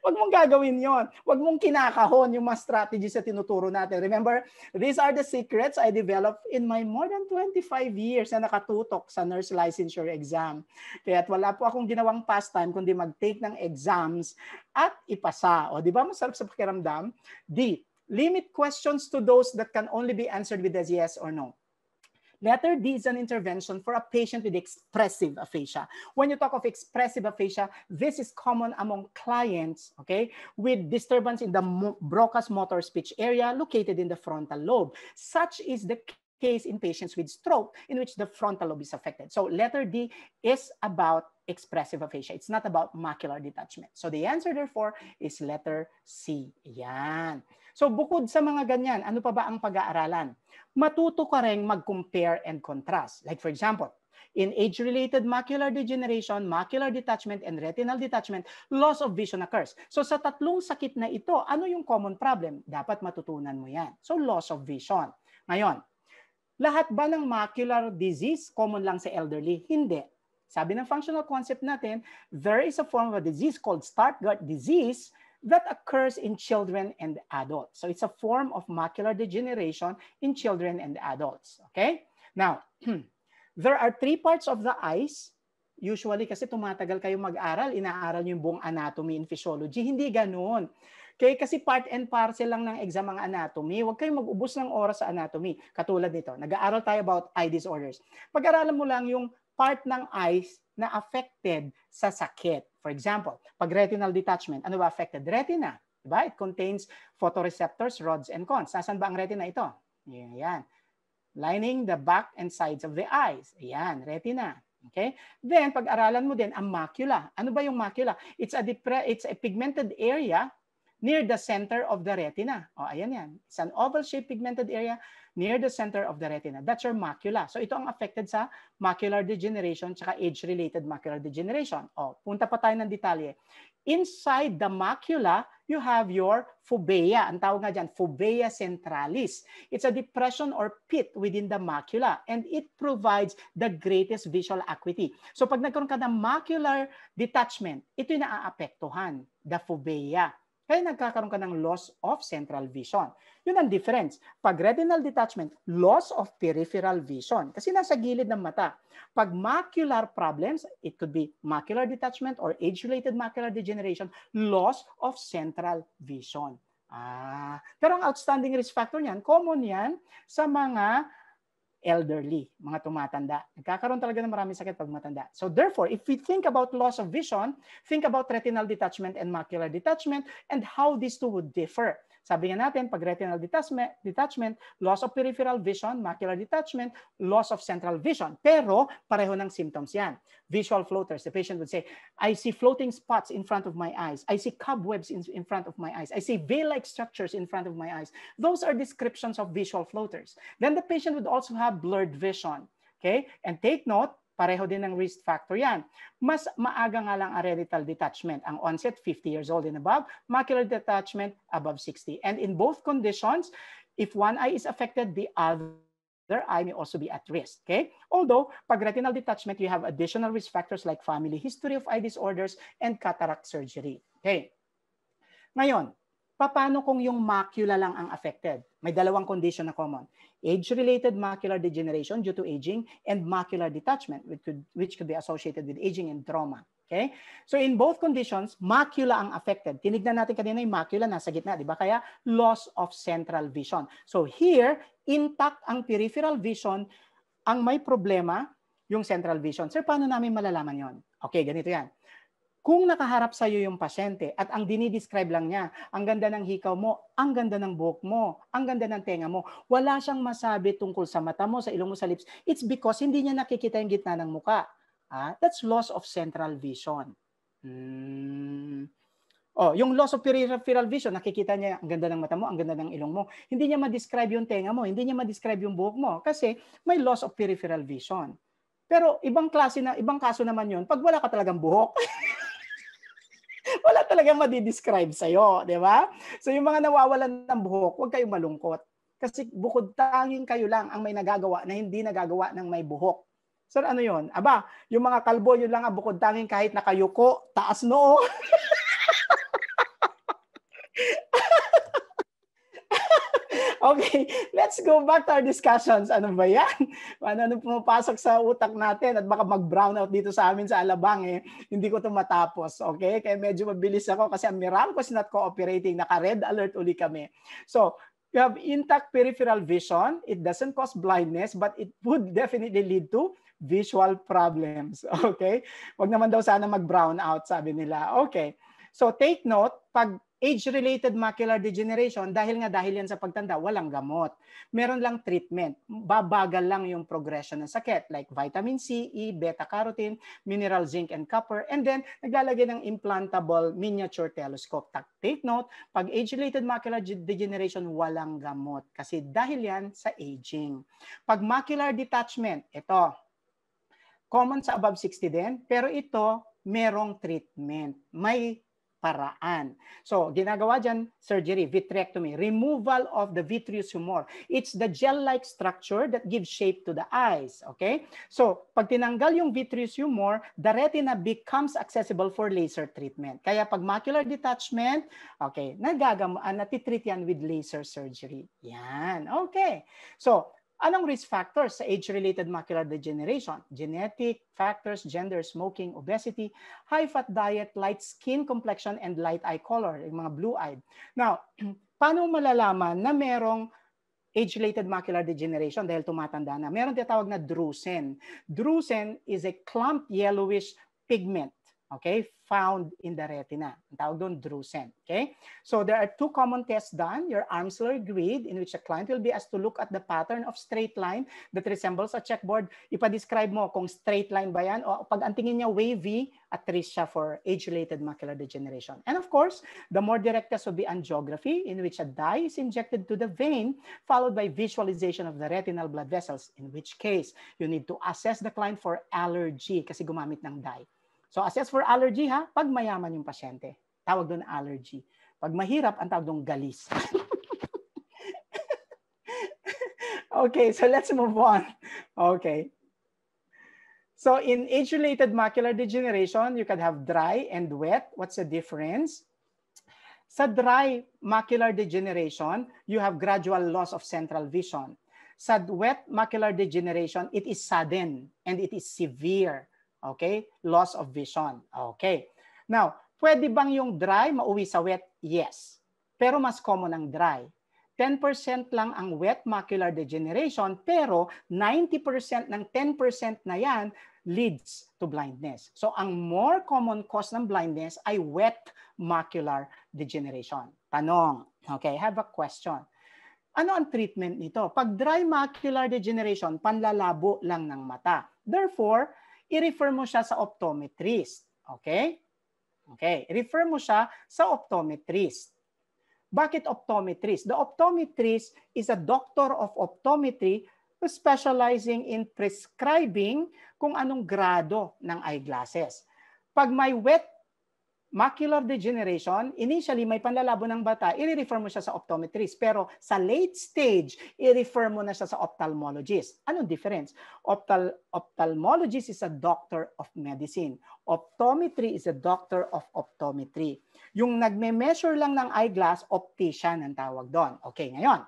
Huwag mong gagawin yon. Huwag mong kinakahon yung mga strategies na tinuturo natin. Remember, these are the secrets I developed in my more than 25 years na nakatutok sa nurse licensure exam. Kaya wala po akong ginawang pastime kundi mag-take ng exams at ipasa. O di ba masarap sa pakiramdam? D, limit questions to those that can only be answered with a yes or no. Letter D is an intervention for a patient with expressive aphasia. When you talk of expressive aphasia, this is common among clients, okay, with disturbance in the Broca's motor speech area located in the frontal lobe. Such is the case in patients with stroke in which the frontal lobe is affected. So letter D is about expressive aphasia. It's not about macular detachment. So the answer therefore is letter C. Yan. So bukod sa mga ganyan, ano pa ba ang pag-aaralan? Matuto ka rin mag-compare and contrast. Like for example, in age-related macular degeneration, macular detachment, and retinal detachment, loss of vision occurs. So sa tatlong sakit na ito, ano yung common problem? Dapat matutunan mo yan. So loss of vision. Ngayon, lahat ba ng macular disease common lang sa elderly? Hindi. Sabi ng functional concept natin, there is a form of a disease called Stargardt disease that occurs in children and adults. So it's a form of macular degeneration in children and adults. Okay? Now, there are three parts of the eyes. Usually kasi tumatagal kayo mag-aral, inaaral niyo yung buong anatomy and physiology. Hindi ganoon. Okay? Kasi part and parcel lang ng exam ang anatomy. Huwag kayong mag-ubos ng oras sa anatomy. Katulad nito, nag-aaral tayo about eye disorders. Pag-aralan mo lang yung part ng eyes na affected sa sakit. For example, pag retinal detachment, ano ba affected? Retina. Diba? It contains photoreceptors, rods, and cones. Nasaan ba ang retina ito? Yan. Lining the back and sides of the eyes. Ayan, retina. Okay? Then, pag-aralan mo din ang macula. Ano ba yung macula? It's a, it's a pigmented area near the center of the retina. O, ayan yan. It's an oval-shaped pigmented area near the center of the retina. That's your macula. So, ito ang affected sa macular degeneration tsaka age-related macular degeneration. O, punta pa tayo ng detalye. Inside the macula, you have your fovea. Ang tawag nga dyan, fovea centralis. It's a depression or pit within the macula and it provides the greatest visual acuity. So pag nagkaroon ka ng macular detachment, ito yung naaapektuhan, the fovea. Kaya nagkakaroon ka ng loss of central vision. Yun ang difference. Pag retinal detachment, loss of peripheral vision. Kasi nasa gilid ng mata. Pag macular problems, it could be macular detachment or age-related macular degeneration, loss of central vision. Ah, pero ang outstanding risk factor niyan, common yan sa mga elderly, mga tumatanda. Nagkakaroon talaga ng maraming sakit pag matanda. So therefore, if we think about loss of vision, think about retinal detachment and macular detachment and how these two would differ. Sabi nga natin, pag retinal detachment, detachment, loss of peripheral vision, macular detachment, loss of central vision. Pero pareho ng symptoms yan. Visual floaters. The patient would say, I see floating spots in front of my eyes. I see cobwebs in, in front of my eyes. I see veil-like structures in front of my eyes. Those are descriptions of visual floaters. Then the patient would also have blurred vision. Okay? And take note, pareho din ng risk factor yan. Mas maaga nga lang ang retinal detachment. Ang onset, 50 years old and above. Macular detachment, above 60. And in both conditions, if one eye is affected, the other eye may also be at risk. Okay? Although, pag retinal detachment, you have additional risk factors like family history of eye disorders and cataract surgery. Okay? Ngayon, paano kung yung macula lang ang affected? May dalawang condition na common. Age-related macular degeneration due to aging and macular detachment which could, which could be associated with aging and trauma. Okay? So in both conditions, macula ang affected. Tinignan natin kanina yung macula nasa gitna, di ba? Kaya loss of central vision. So here, intact ang peripheral vision. Ang may problema, yung central vision. Sir, paano namin malalaman yon? Okay, ganito yan. Kung nakaharap sa iyo yung pasyente at ang dinidescribe lang niya, ang ganda ng hikaw mo, ang ganda ng buhok mo, ang ganda ng tenga mo, wala siyang masabi tungkol sa mata mo, sa ilong mo, sa lips, it's because hindi niya nakikita yung gitna ng muka. Ah, that's loss of central vision. Hmm. Oh, yung loss of peripheral vision, nakikita niya ang ganda ng mata mo, ang ganda ng ilong mo. Hindi niya ma-describe yung tenga mo, hindi niya ma-describe yung buhok mo kasi may loss of peripheral vision. Pero ibang klase na, ibang kaso naman 'yon pag wala ka talagang buhok. wala talagang madidescribe sa'yo, di ba? So yung mga nawawalan ng buhok, huwag kayong malungkot. Kasi bukod tanging kayo lang ang may nagagawa na hindi nagagawa ng may buhok. So ano yon? Aba, yung mga kalbo, yun lang ang bukod tanging kahit nakayuko, taas noo. Okay, let's go back to our discussions. Ano ba yan? Ano, ano pumapasok sa utak natin at baka mag-brown out dito sa amin sa Alabang eh. Hindi ko to matapos. Okay? Kaya medyo mabilis ako kasi ang Miramco is not cooperating. Naka-red alert uli kami. So, you have intact peripheral vision. It doesn't cause blindness, but it would definitely lead to visual problems. Okay? Wag naman daw sana mag-brown out, sabi nila. Okay. So take note, pag age-related macular degeneration, dahil nga dahil yan sa pagtanda, walang gamot. Meron lang treatment. Babagal lang yung progression ng sakit like vitamin C, E, beta-carotene, mineral zinc and copper, and then naglalagay ng implantable miniature telescope. Take note, pag age-related macular degeneration, walang gamot kasi dahil yan sa aging. Pag macular detachment, ito, common sa above 60 din, pero ito merong treatment. May paraan. So, ginagawa dyan, surgery, vitrectomy, removal of the vitreous humor. It's the gel-like structure that gives shape to the eyes. Okay? So, pag tinanggal yung vitreous humor, the retina becomes accessible for laser treatment. Kaya pag macular detachment, okay, nagagam uh, natitreat yan with laser surgery. Yan. Okay. So, Anong risk factors sa age-related macular degeneration? Genetic factors, gender, smoking, obesity, high-fat diet, light skin complexion, and light eye color, yung mga blue-eyed. Now, paano malalaman na merong age-related macular degeneration dahil tumatanda na? Meron tinatawag na drusen. Drusen is a clump yellowish pigment okay, found in the retina. Ang tawag doon, drusen. Okay? So there are two common tests done. Your Armsler grid, in which a client will be asked to look at the pattern of straight line that resembles a checkboard. Ipa-describe mo kung straight line ba yan o pag ang tingin niya wavy, at risk siya for age-related macular degeneration. And of course, the more direct test would be angiography, in which a dye is injected to the vein, followed by visualization of the retinal blood vessels, in which case you need to assess the client for allergy kasi gumamit ng dye. So assess for allergy ha, pag mayaman yung pasyente. Tawag doon allergy. Pag mahirap, ang tawag doon galis. okay, so let's move on. Okay. So in age-related macular degeneration, you can have dry and wet. What's the difference? Sa dry macular degeneration, you have gradual loss of central vision. Sa wet macular degeneration, it is sudden and it is severe. Okay? Loss of vision. Okay. Now, pwede bang yung dry mauwi sa wet? Yes. Pero mas common ang dry. 10% lang ang wet macular degeneration pero 90% ng 10% na yan leads to blindness. So ang more common cause ng blindness ay wet macular degeneration. Tanong, okay, I have a question. Ano ang treatment nito? Pag dry macular degeneration, panlalabo lang ng mata. Therefore, i-refer mo siya sa optometrist. Okay? Okay, refer mo siya sa optometrist. Bakit optometrist? The optometrist is a doctor of optometry specializing in prescribing kung anong grado ng eyeglasses. Pag may wet macular degeneration, initially may panlalabo ng bata, i-refer mo siya sa optometrist. Pero sa late stage, i-refer mo na siya sa ophthalmologist. Anong difference? Optal ophthalmologist is a doctor of medicine. Optometry is a doctor of optometry. Yung nagme-measure lang ng eyeglass, optician ang tawag doon. Okay, ngayon,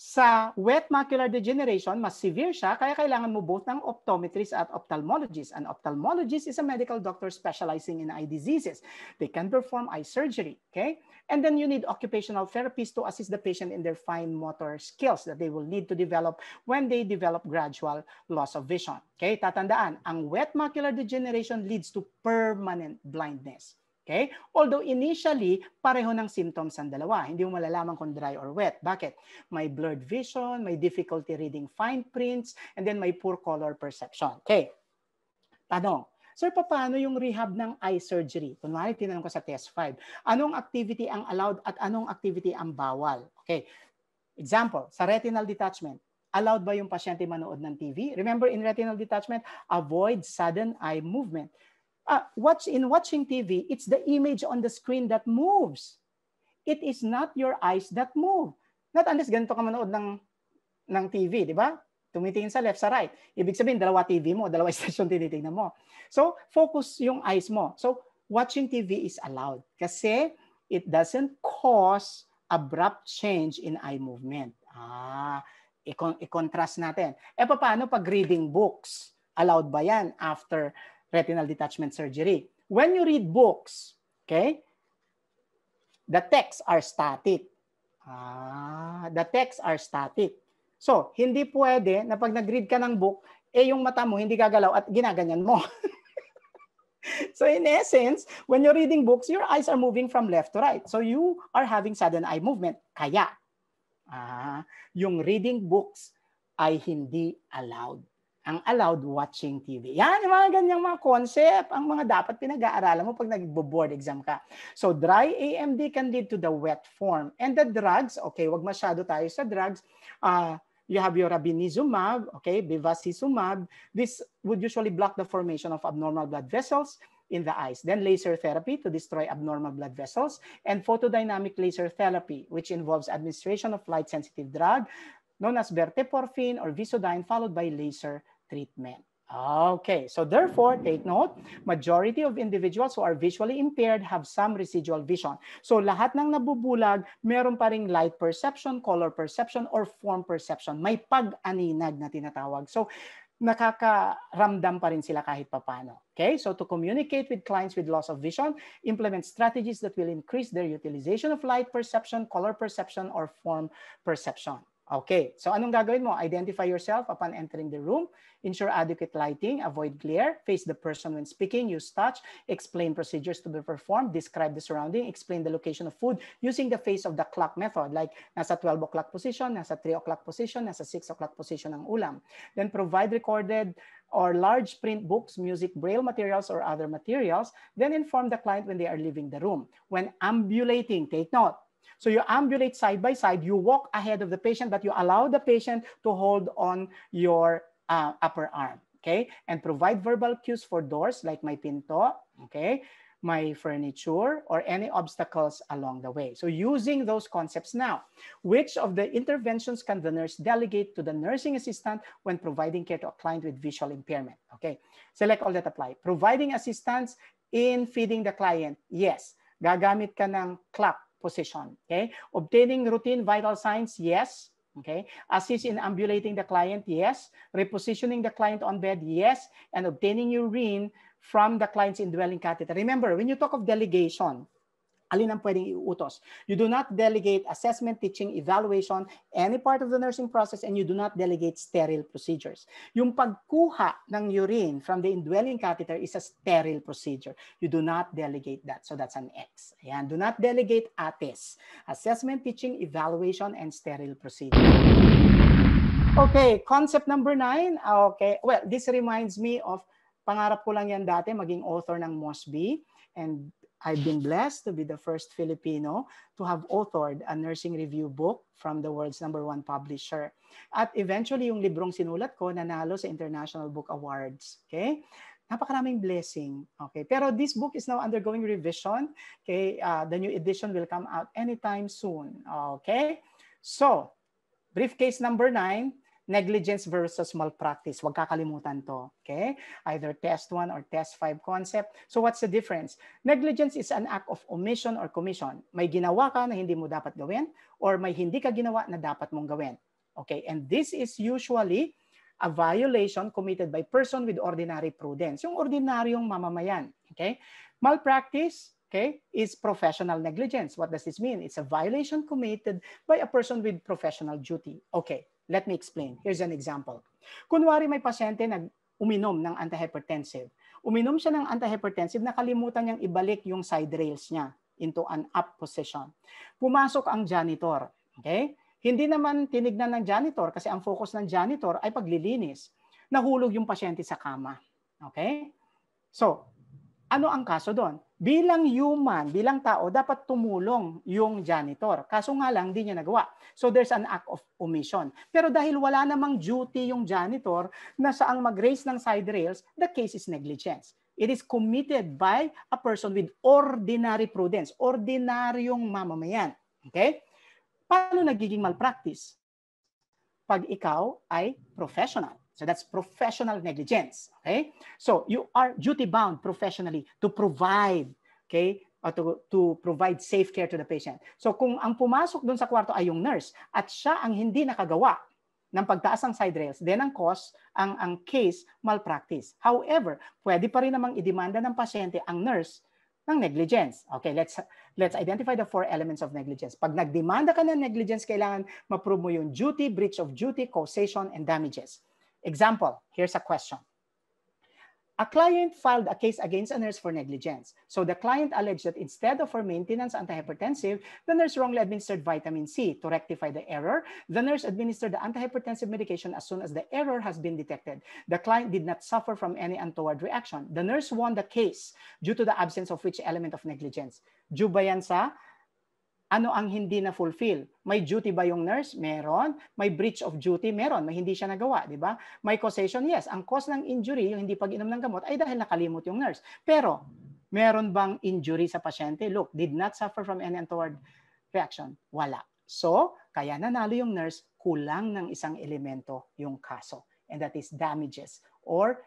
sa wet macular degeneration, mas severe siya, kaya kailangan mo both ng optometrist at ophthalmologist. An ophthalmologist is a medical doctor specializing in eye diseases. They can perform eye surgery, okay? And then you need occupational therapists to assist the patient in their fine motor skills that they will need to develop when they develop gradual loss of vision. Okay, tatandaan, ang wet macular degeneration leads to permanent blindness. Okay? Although initially, pareho ng symptoms ang dalawa. Hindi mo malalaman kung dry or wet. Bakit? May blurred vision, may difficulty reading fine prints, and then may poor color perception. Okay. Tanong, Sir, paano yung rehab ng eye surgery? Kunwari, tinanong ko sa test 5. Anong activity ang allowed at anong activity ang bawal? Okay. Example, sa retinal detachment, allowed ba yung pasyente manood ng TV? Remember, in retinal detachment, avoid sudden eye movement uh, watch in watching TV, it's the image on the screen that moves. It is not your eyes that move. Not unless ganito ka manood ng, ng TV, di ba? Tumitingin sa left, sa right. Ibig sabihin, dalawa TV mo, dalawa station tinitingnan mo. So, focus yung eyes mo. So, watching TV is allowed kasi it doesn't cause abrupt change in eye movement. Ah, i-contrast natin. E paano pag reading books? Allowed ba yan after retinal detachment surgery. When you read books, okay, the texts are static. Ah, the texts are static. So, hindi pwede na pag nag-read ka ng book, eh yung mata mo hindi gagalaw at ginaganyan mo. so in essence, when you're reading books, your eyes are moving from left to right. So you are having sudden eye movement. Kaya, ah, yung reading books ay hindi allowed ang allowed watching TV. Yan, yung mga ganyang mga concept, ang mga dapat pinag-aaralan mo pag nag-board exam ka. So, dry AMD can lead to the wet form. And the drugs, okay, wag masyado tayo sa drugs. Uh, you have your rabinizumab, okay, bevacizumab. This would usually block the formation of abnormal blood vessels in the eyes. Then laser therapy to destroy abnormal blood vessels and photodynamic laser therapy, which involves administration of light-sensitive drug known as verteporfin or Visodine followed by laser treatment. Okay, so therefore, take note, majority of individuals who are visually impaired have some residual vision. So lahat ng nabubulag, meron pa ring light perception, color perception, or form perception. May pag-aninag na tinatawag. So nakakaramdam pa rin sila kahit papano. Okay, so to communicate with clients with loss of vision, implement strategies that will increase their utilization of light perception, color perception, or form perception. Okay, so anong gagawin mo? Identify yourself upon entering the room, ensure adequate lighting, avoid glare, face the person when speaking, use touch, explain procedures to be performed, describe the surrounding, explain the location of food using the face of the clock method like nasa 12 o'clock position, nasa 3 o'clock position, nasa 6 o'clock position ang ulam. Then provide recorded or large print books, music, braille materials, or other materials, then inform the client when they are leaving the room. When ambulating, take note, so you ambulate side by side, you walk ahead of the patient, but you allow the patient to hold on your uh, upper arm, okay? And provide verbal cues for doors like my pinto, okay? my furniture or any obstacles along the way. So using those concepts now, which of the interventions can the nurse delegate to the nursing assistant when providing care to a client with visual impairment? Okay, select all that apply. Providing assistance in feeding the client, yes. Gagamit ka ng clock position. Okay. Obtaining routine vital signs, yes. Okay. Assist in ambulating the client, yes. Repositioning the client on bed, yes. And obtaining urine from the client's indwelling catheter. Remember, when you talk of delegation, alin ang pwedeng iutos. You do not delegate assessment, teaching, evaluation, any part of the nursing process, and you do not delegate sterile procedures. Yung pagkuha ng urine from the indwelling catheter is a sterile procedure. You do not delegate that. So that's an X. Ayan. Do not delegate ATES. Assessment, teaching, evaluation, and sterile procedure. Okay, concept number nine. Okay, well, this reminds me of pangarap ko lang yan dati, maging author ng MOSB. And I've been blessed to be the first Filipino to have authored a nursing review book from the world's number one publisher. At eventually, yung librong sinulat ko nanalo sa International Book Awards. Okay? Napakaraming blessing. Okay? Pero this book is now undergoing revision. Okay? Uh, the new edition will come out anytime soon. Okay? So, briefcase number nine, negligence versus malpractice. Huwag kakalimutan to. Okay? Either test 1 or test 5 concept. So what's the difference? Negligence is an act of omission or commission. May ginawa ka na hindi mo dapat gawin or may hindi ka ginawa na dapat mong gawin. Okay? And this is usually a violation committed by person with ordinary prudence. Yung ordinaryong mamamayan. Okay? Malpractice, okay, is professional negligence. What does this mean? It's a violation committed by a person with professional duty. Okay, Let me explain. Here's an example. Kunwari may pasyente nag uminom ng antihypertensive. Uminom siya ng antihypertensive, nakalimutan niyang ibalik yung side rails niya into an up position. Pumasok ang janitor. Okay? Hindi naman tinignan ng janitor kasi ang focus ng janitor ay paglilinis. Nahulog yung pasyente sa kama. Okay? So, ano ang kaso doon? Bilang human, bilang tao, dapat tumulong yung janitor. Kaso nga lang, hindi niya nagawa. So there's an act of omission. Pero dahil wala namang duty yung janitor na saang mag-raise ng side rails, the case is negligence. It is committed by a person with ordinary prudence, ordinaryong mamamayan. Okay? Paano nagiging malpractice? Pag ikaw ay professional. So that's professional negligence. Okay? So you are duty bound professionally to provide, okay, or to, to provide safe care to the patient. So kung ang pumasok doon sa kwarto ay yung nurse at siya ang hindi nakagawa ng pagtaas ng side rails, then ang cause, ang, ang case, malpractice. However, pwede pa rin namang idemanda ng pasyente ang nurse ng negligence. Okay, let's let's identify the four elements of negligence. Pag nagdemanda ka ng negligence, kailangan ma-prove mo yung duty, breach of duty, causation, and damages. Example, here's a question. A client filed a case against a nurse for negligence. So the client alleged that instead of her maintenance antihypertensive, the nurse wrongly administered vitamin C. To rectify the error, the nurse administered the antihypertensive medication as soon as the error has been detected. The client did not suffer from any untoward reaction. The nurse won the case due to the absence of which element of negligence? Due yan sa ano ang hindi na fulfill? May duty ba yung nurse? Meron. May breach of duty? Meron. May hindi siya nagawa, di ba? May causation? Yes. Ang cause ng injury, yung hindi pag-inom ng gamot, ay dahil nakalimot yung nurse. Pero, meron bang injury sa pasyente? Look, did not suffer from any untoward reaction? Wala. So, kaya nanalo yung nurse, kulang ng isang elemento yung kaso. And that is damages or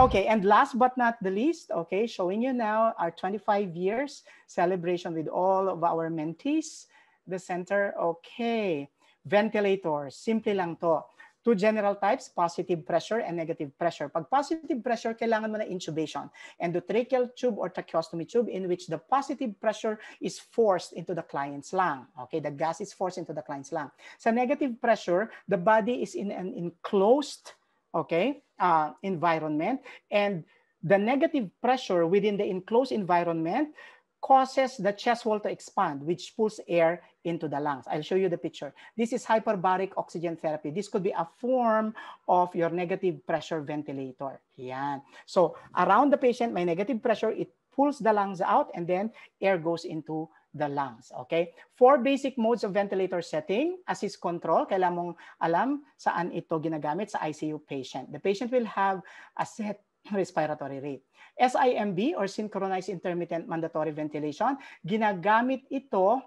Okay, and last but not the least, okay, showing you now our 25 years celebration with all of our mentees. The center, okay. Ventilators, simple lang to. Two general types, positive pressure and negative pressure. Pag positive pressure, kailangan mo na intubation. Endotracheal tube or tracheostomy tube in which the positive pressure is forced into the client's lung. Okay, the gas is forced into the client's lung. Sa negative pressure, the body is in an enclosed okay, uh, environment and the negative pressure within the enclosed environment causes the chest wall to expand, which pulls air into the lungs. I'll show you the picture. This is hyperbaric oxygen therapy. This could be a form of your negative pressure ventilator. Yan. So around the patient, may negative pressure, it pulls the lungs out and then air goes into the lungs. Okay? Four basic modes of ventilator setting. Assist control, kailangan mong alam saan ito ginagamit sa ICU patient. The patient will have a set respiratory rate. SIMV or synchronized intermittent mandatory ventilation, ginagamit ito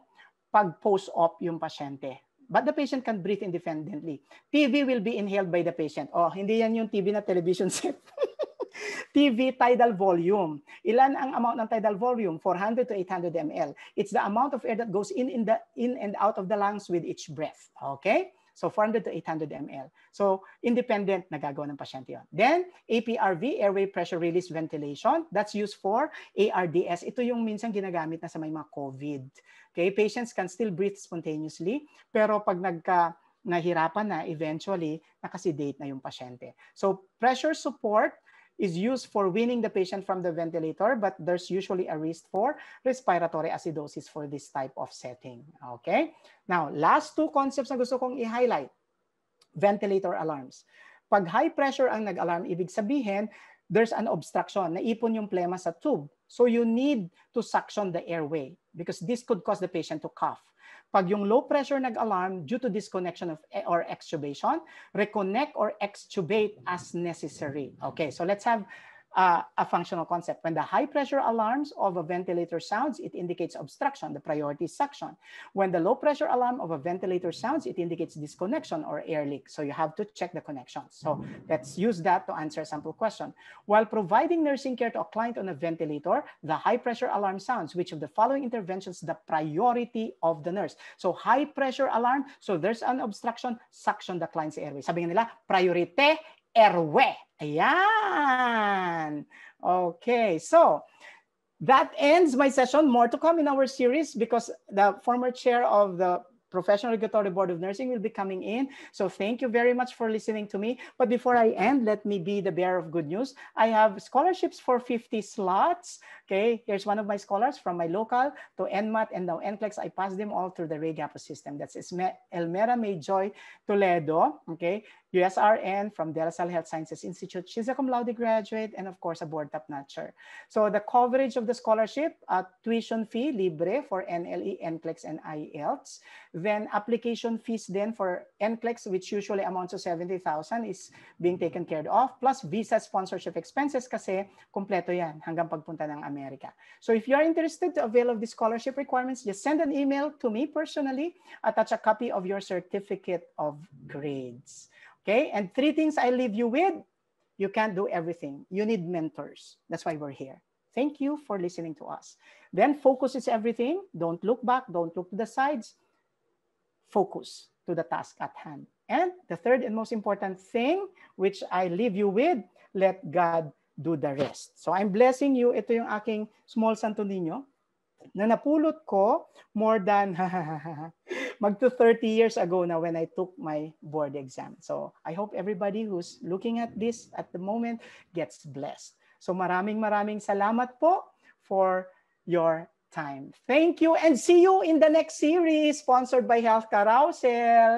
pag post-op yung pasyente. But the patient can breathe independently. TB will be inhaled by the patient. Oh, hindi yan yung TB na television set. TV tidal volume. Ilan ang amount ng tidal volume? 400 to 800 ml. It's the amount of air that goes in, in, the, in and out of the lungs with each breath. Okay? So 400 to 800 ml. So independent na gagawa ng pasyente yun. Then APRV, airway pressure release ventilation. That's used for ARDS. Ito yung minsan ginagamit na sa may mga COVID. Okay, patients can still breathe spontaneously, pero pag nagka nahirapan na, eventually, nakasedate na yung pasyente. So pressure support is used for weaning the patient from the ventilator, but there's usually a risk for respiratory acidosis for this type of setting. Okay? Now, last two concepts na gusto kong i-highlight. Ventilator alarms. Pag high pressure ang nag-alarm, ibig sabihin, there's an obstruction, naipon yung plema sa tube. So you need to suction the airway because this could cause the patient to cough. Pag yung low pressure nag-alarm due to disconnection of or extubation, reconnect or extubate as necessary. Okay, so let's have uh, a functional concept. When the high pressure alarms of a ventilator sounds, it indicates obstruction. The priority suction. When the low pressure alarm of a ventilator sounds, it indicates disconnection or air leak. So you have to check the connections. So let's use that to answer a sample question. While providing nursing care to a client on a ventilator, the high pressure alarm sounds, which of the following interventions the priority of the nurse? So high pressure alarm, so there's an obstruction, suction the client's airway. Sabi nila, priority airway. Ayan. Okay, so that ends my session. More to come in our series because the former chair of the Professional Regulatory Board of Nursing will be coming in. So thank you very much for listening to me. But before I end, let me be the bearer of good news. I have scholarships for 50 slots. Okay, here's one of my scholars from my local to NMAT and now NCLEX. I passed them all through the REGAPO system. That's Elmera Mayjoy Toledo. Okay, USRN from De La Salle Health Sciences Institute. She's a cum laude graduate and of course a board top notcher. So the coverage of the scholarship, uh, tuition fee libre for NLE, NCLEX, and IELTS. Then application fees then for NCLEX, which usually amounts to 70,000 is being taken care of. Plus visa sponsorship expenses kasi kompleto yan hanggang pagpunta ng Amerika. So if you're interested to avail of the scholarship requirements, just send an email to me personally. Attach a copy of your certificate of grades. Okay, and three things I leave you with. You can't do everything. You need mentors. That's why we're here. Thank you for listening to us. Then focus is everything. Don't look back. Don't look to the sides. Focus to the task at hand. And the third and most important thing, which I leave you with, let God do the rest. So I'm blessing you. Ito yung aking small Santo Niño na napulot ko more than mag to 30 years ago na when I took my board exam. So I hope everybody who's looking at this at the moment gets blessed. So maraming maraming salamat po for your time. Thank you and see you in the next series sponsored by Health Carousel.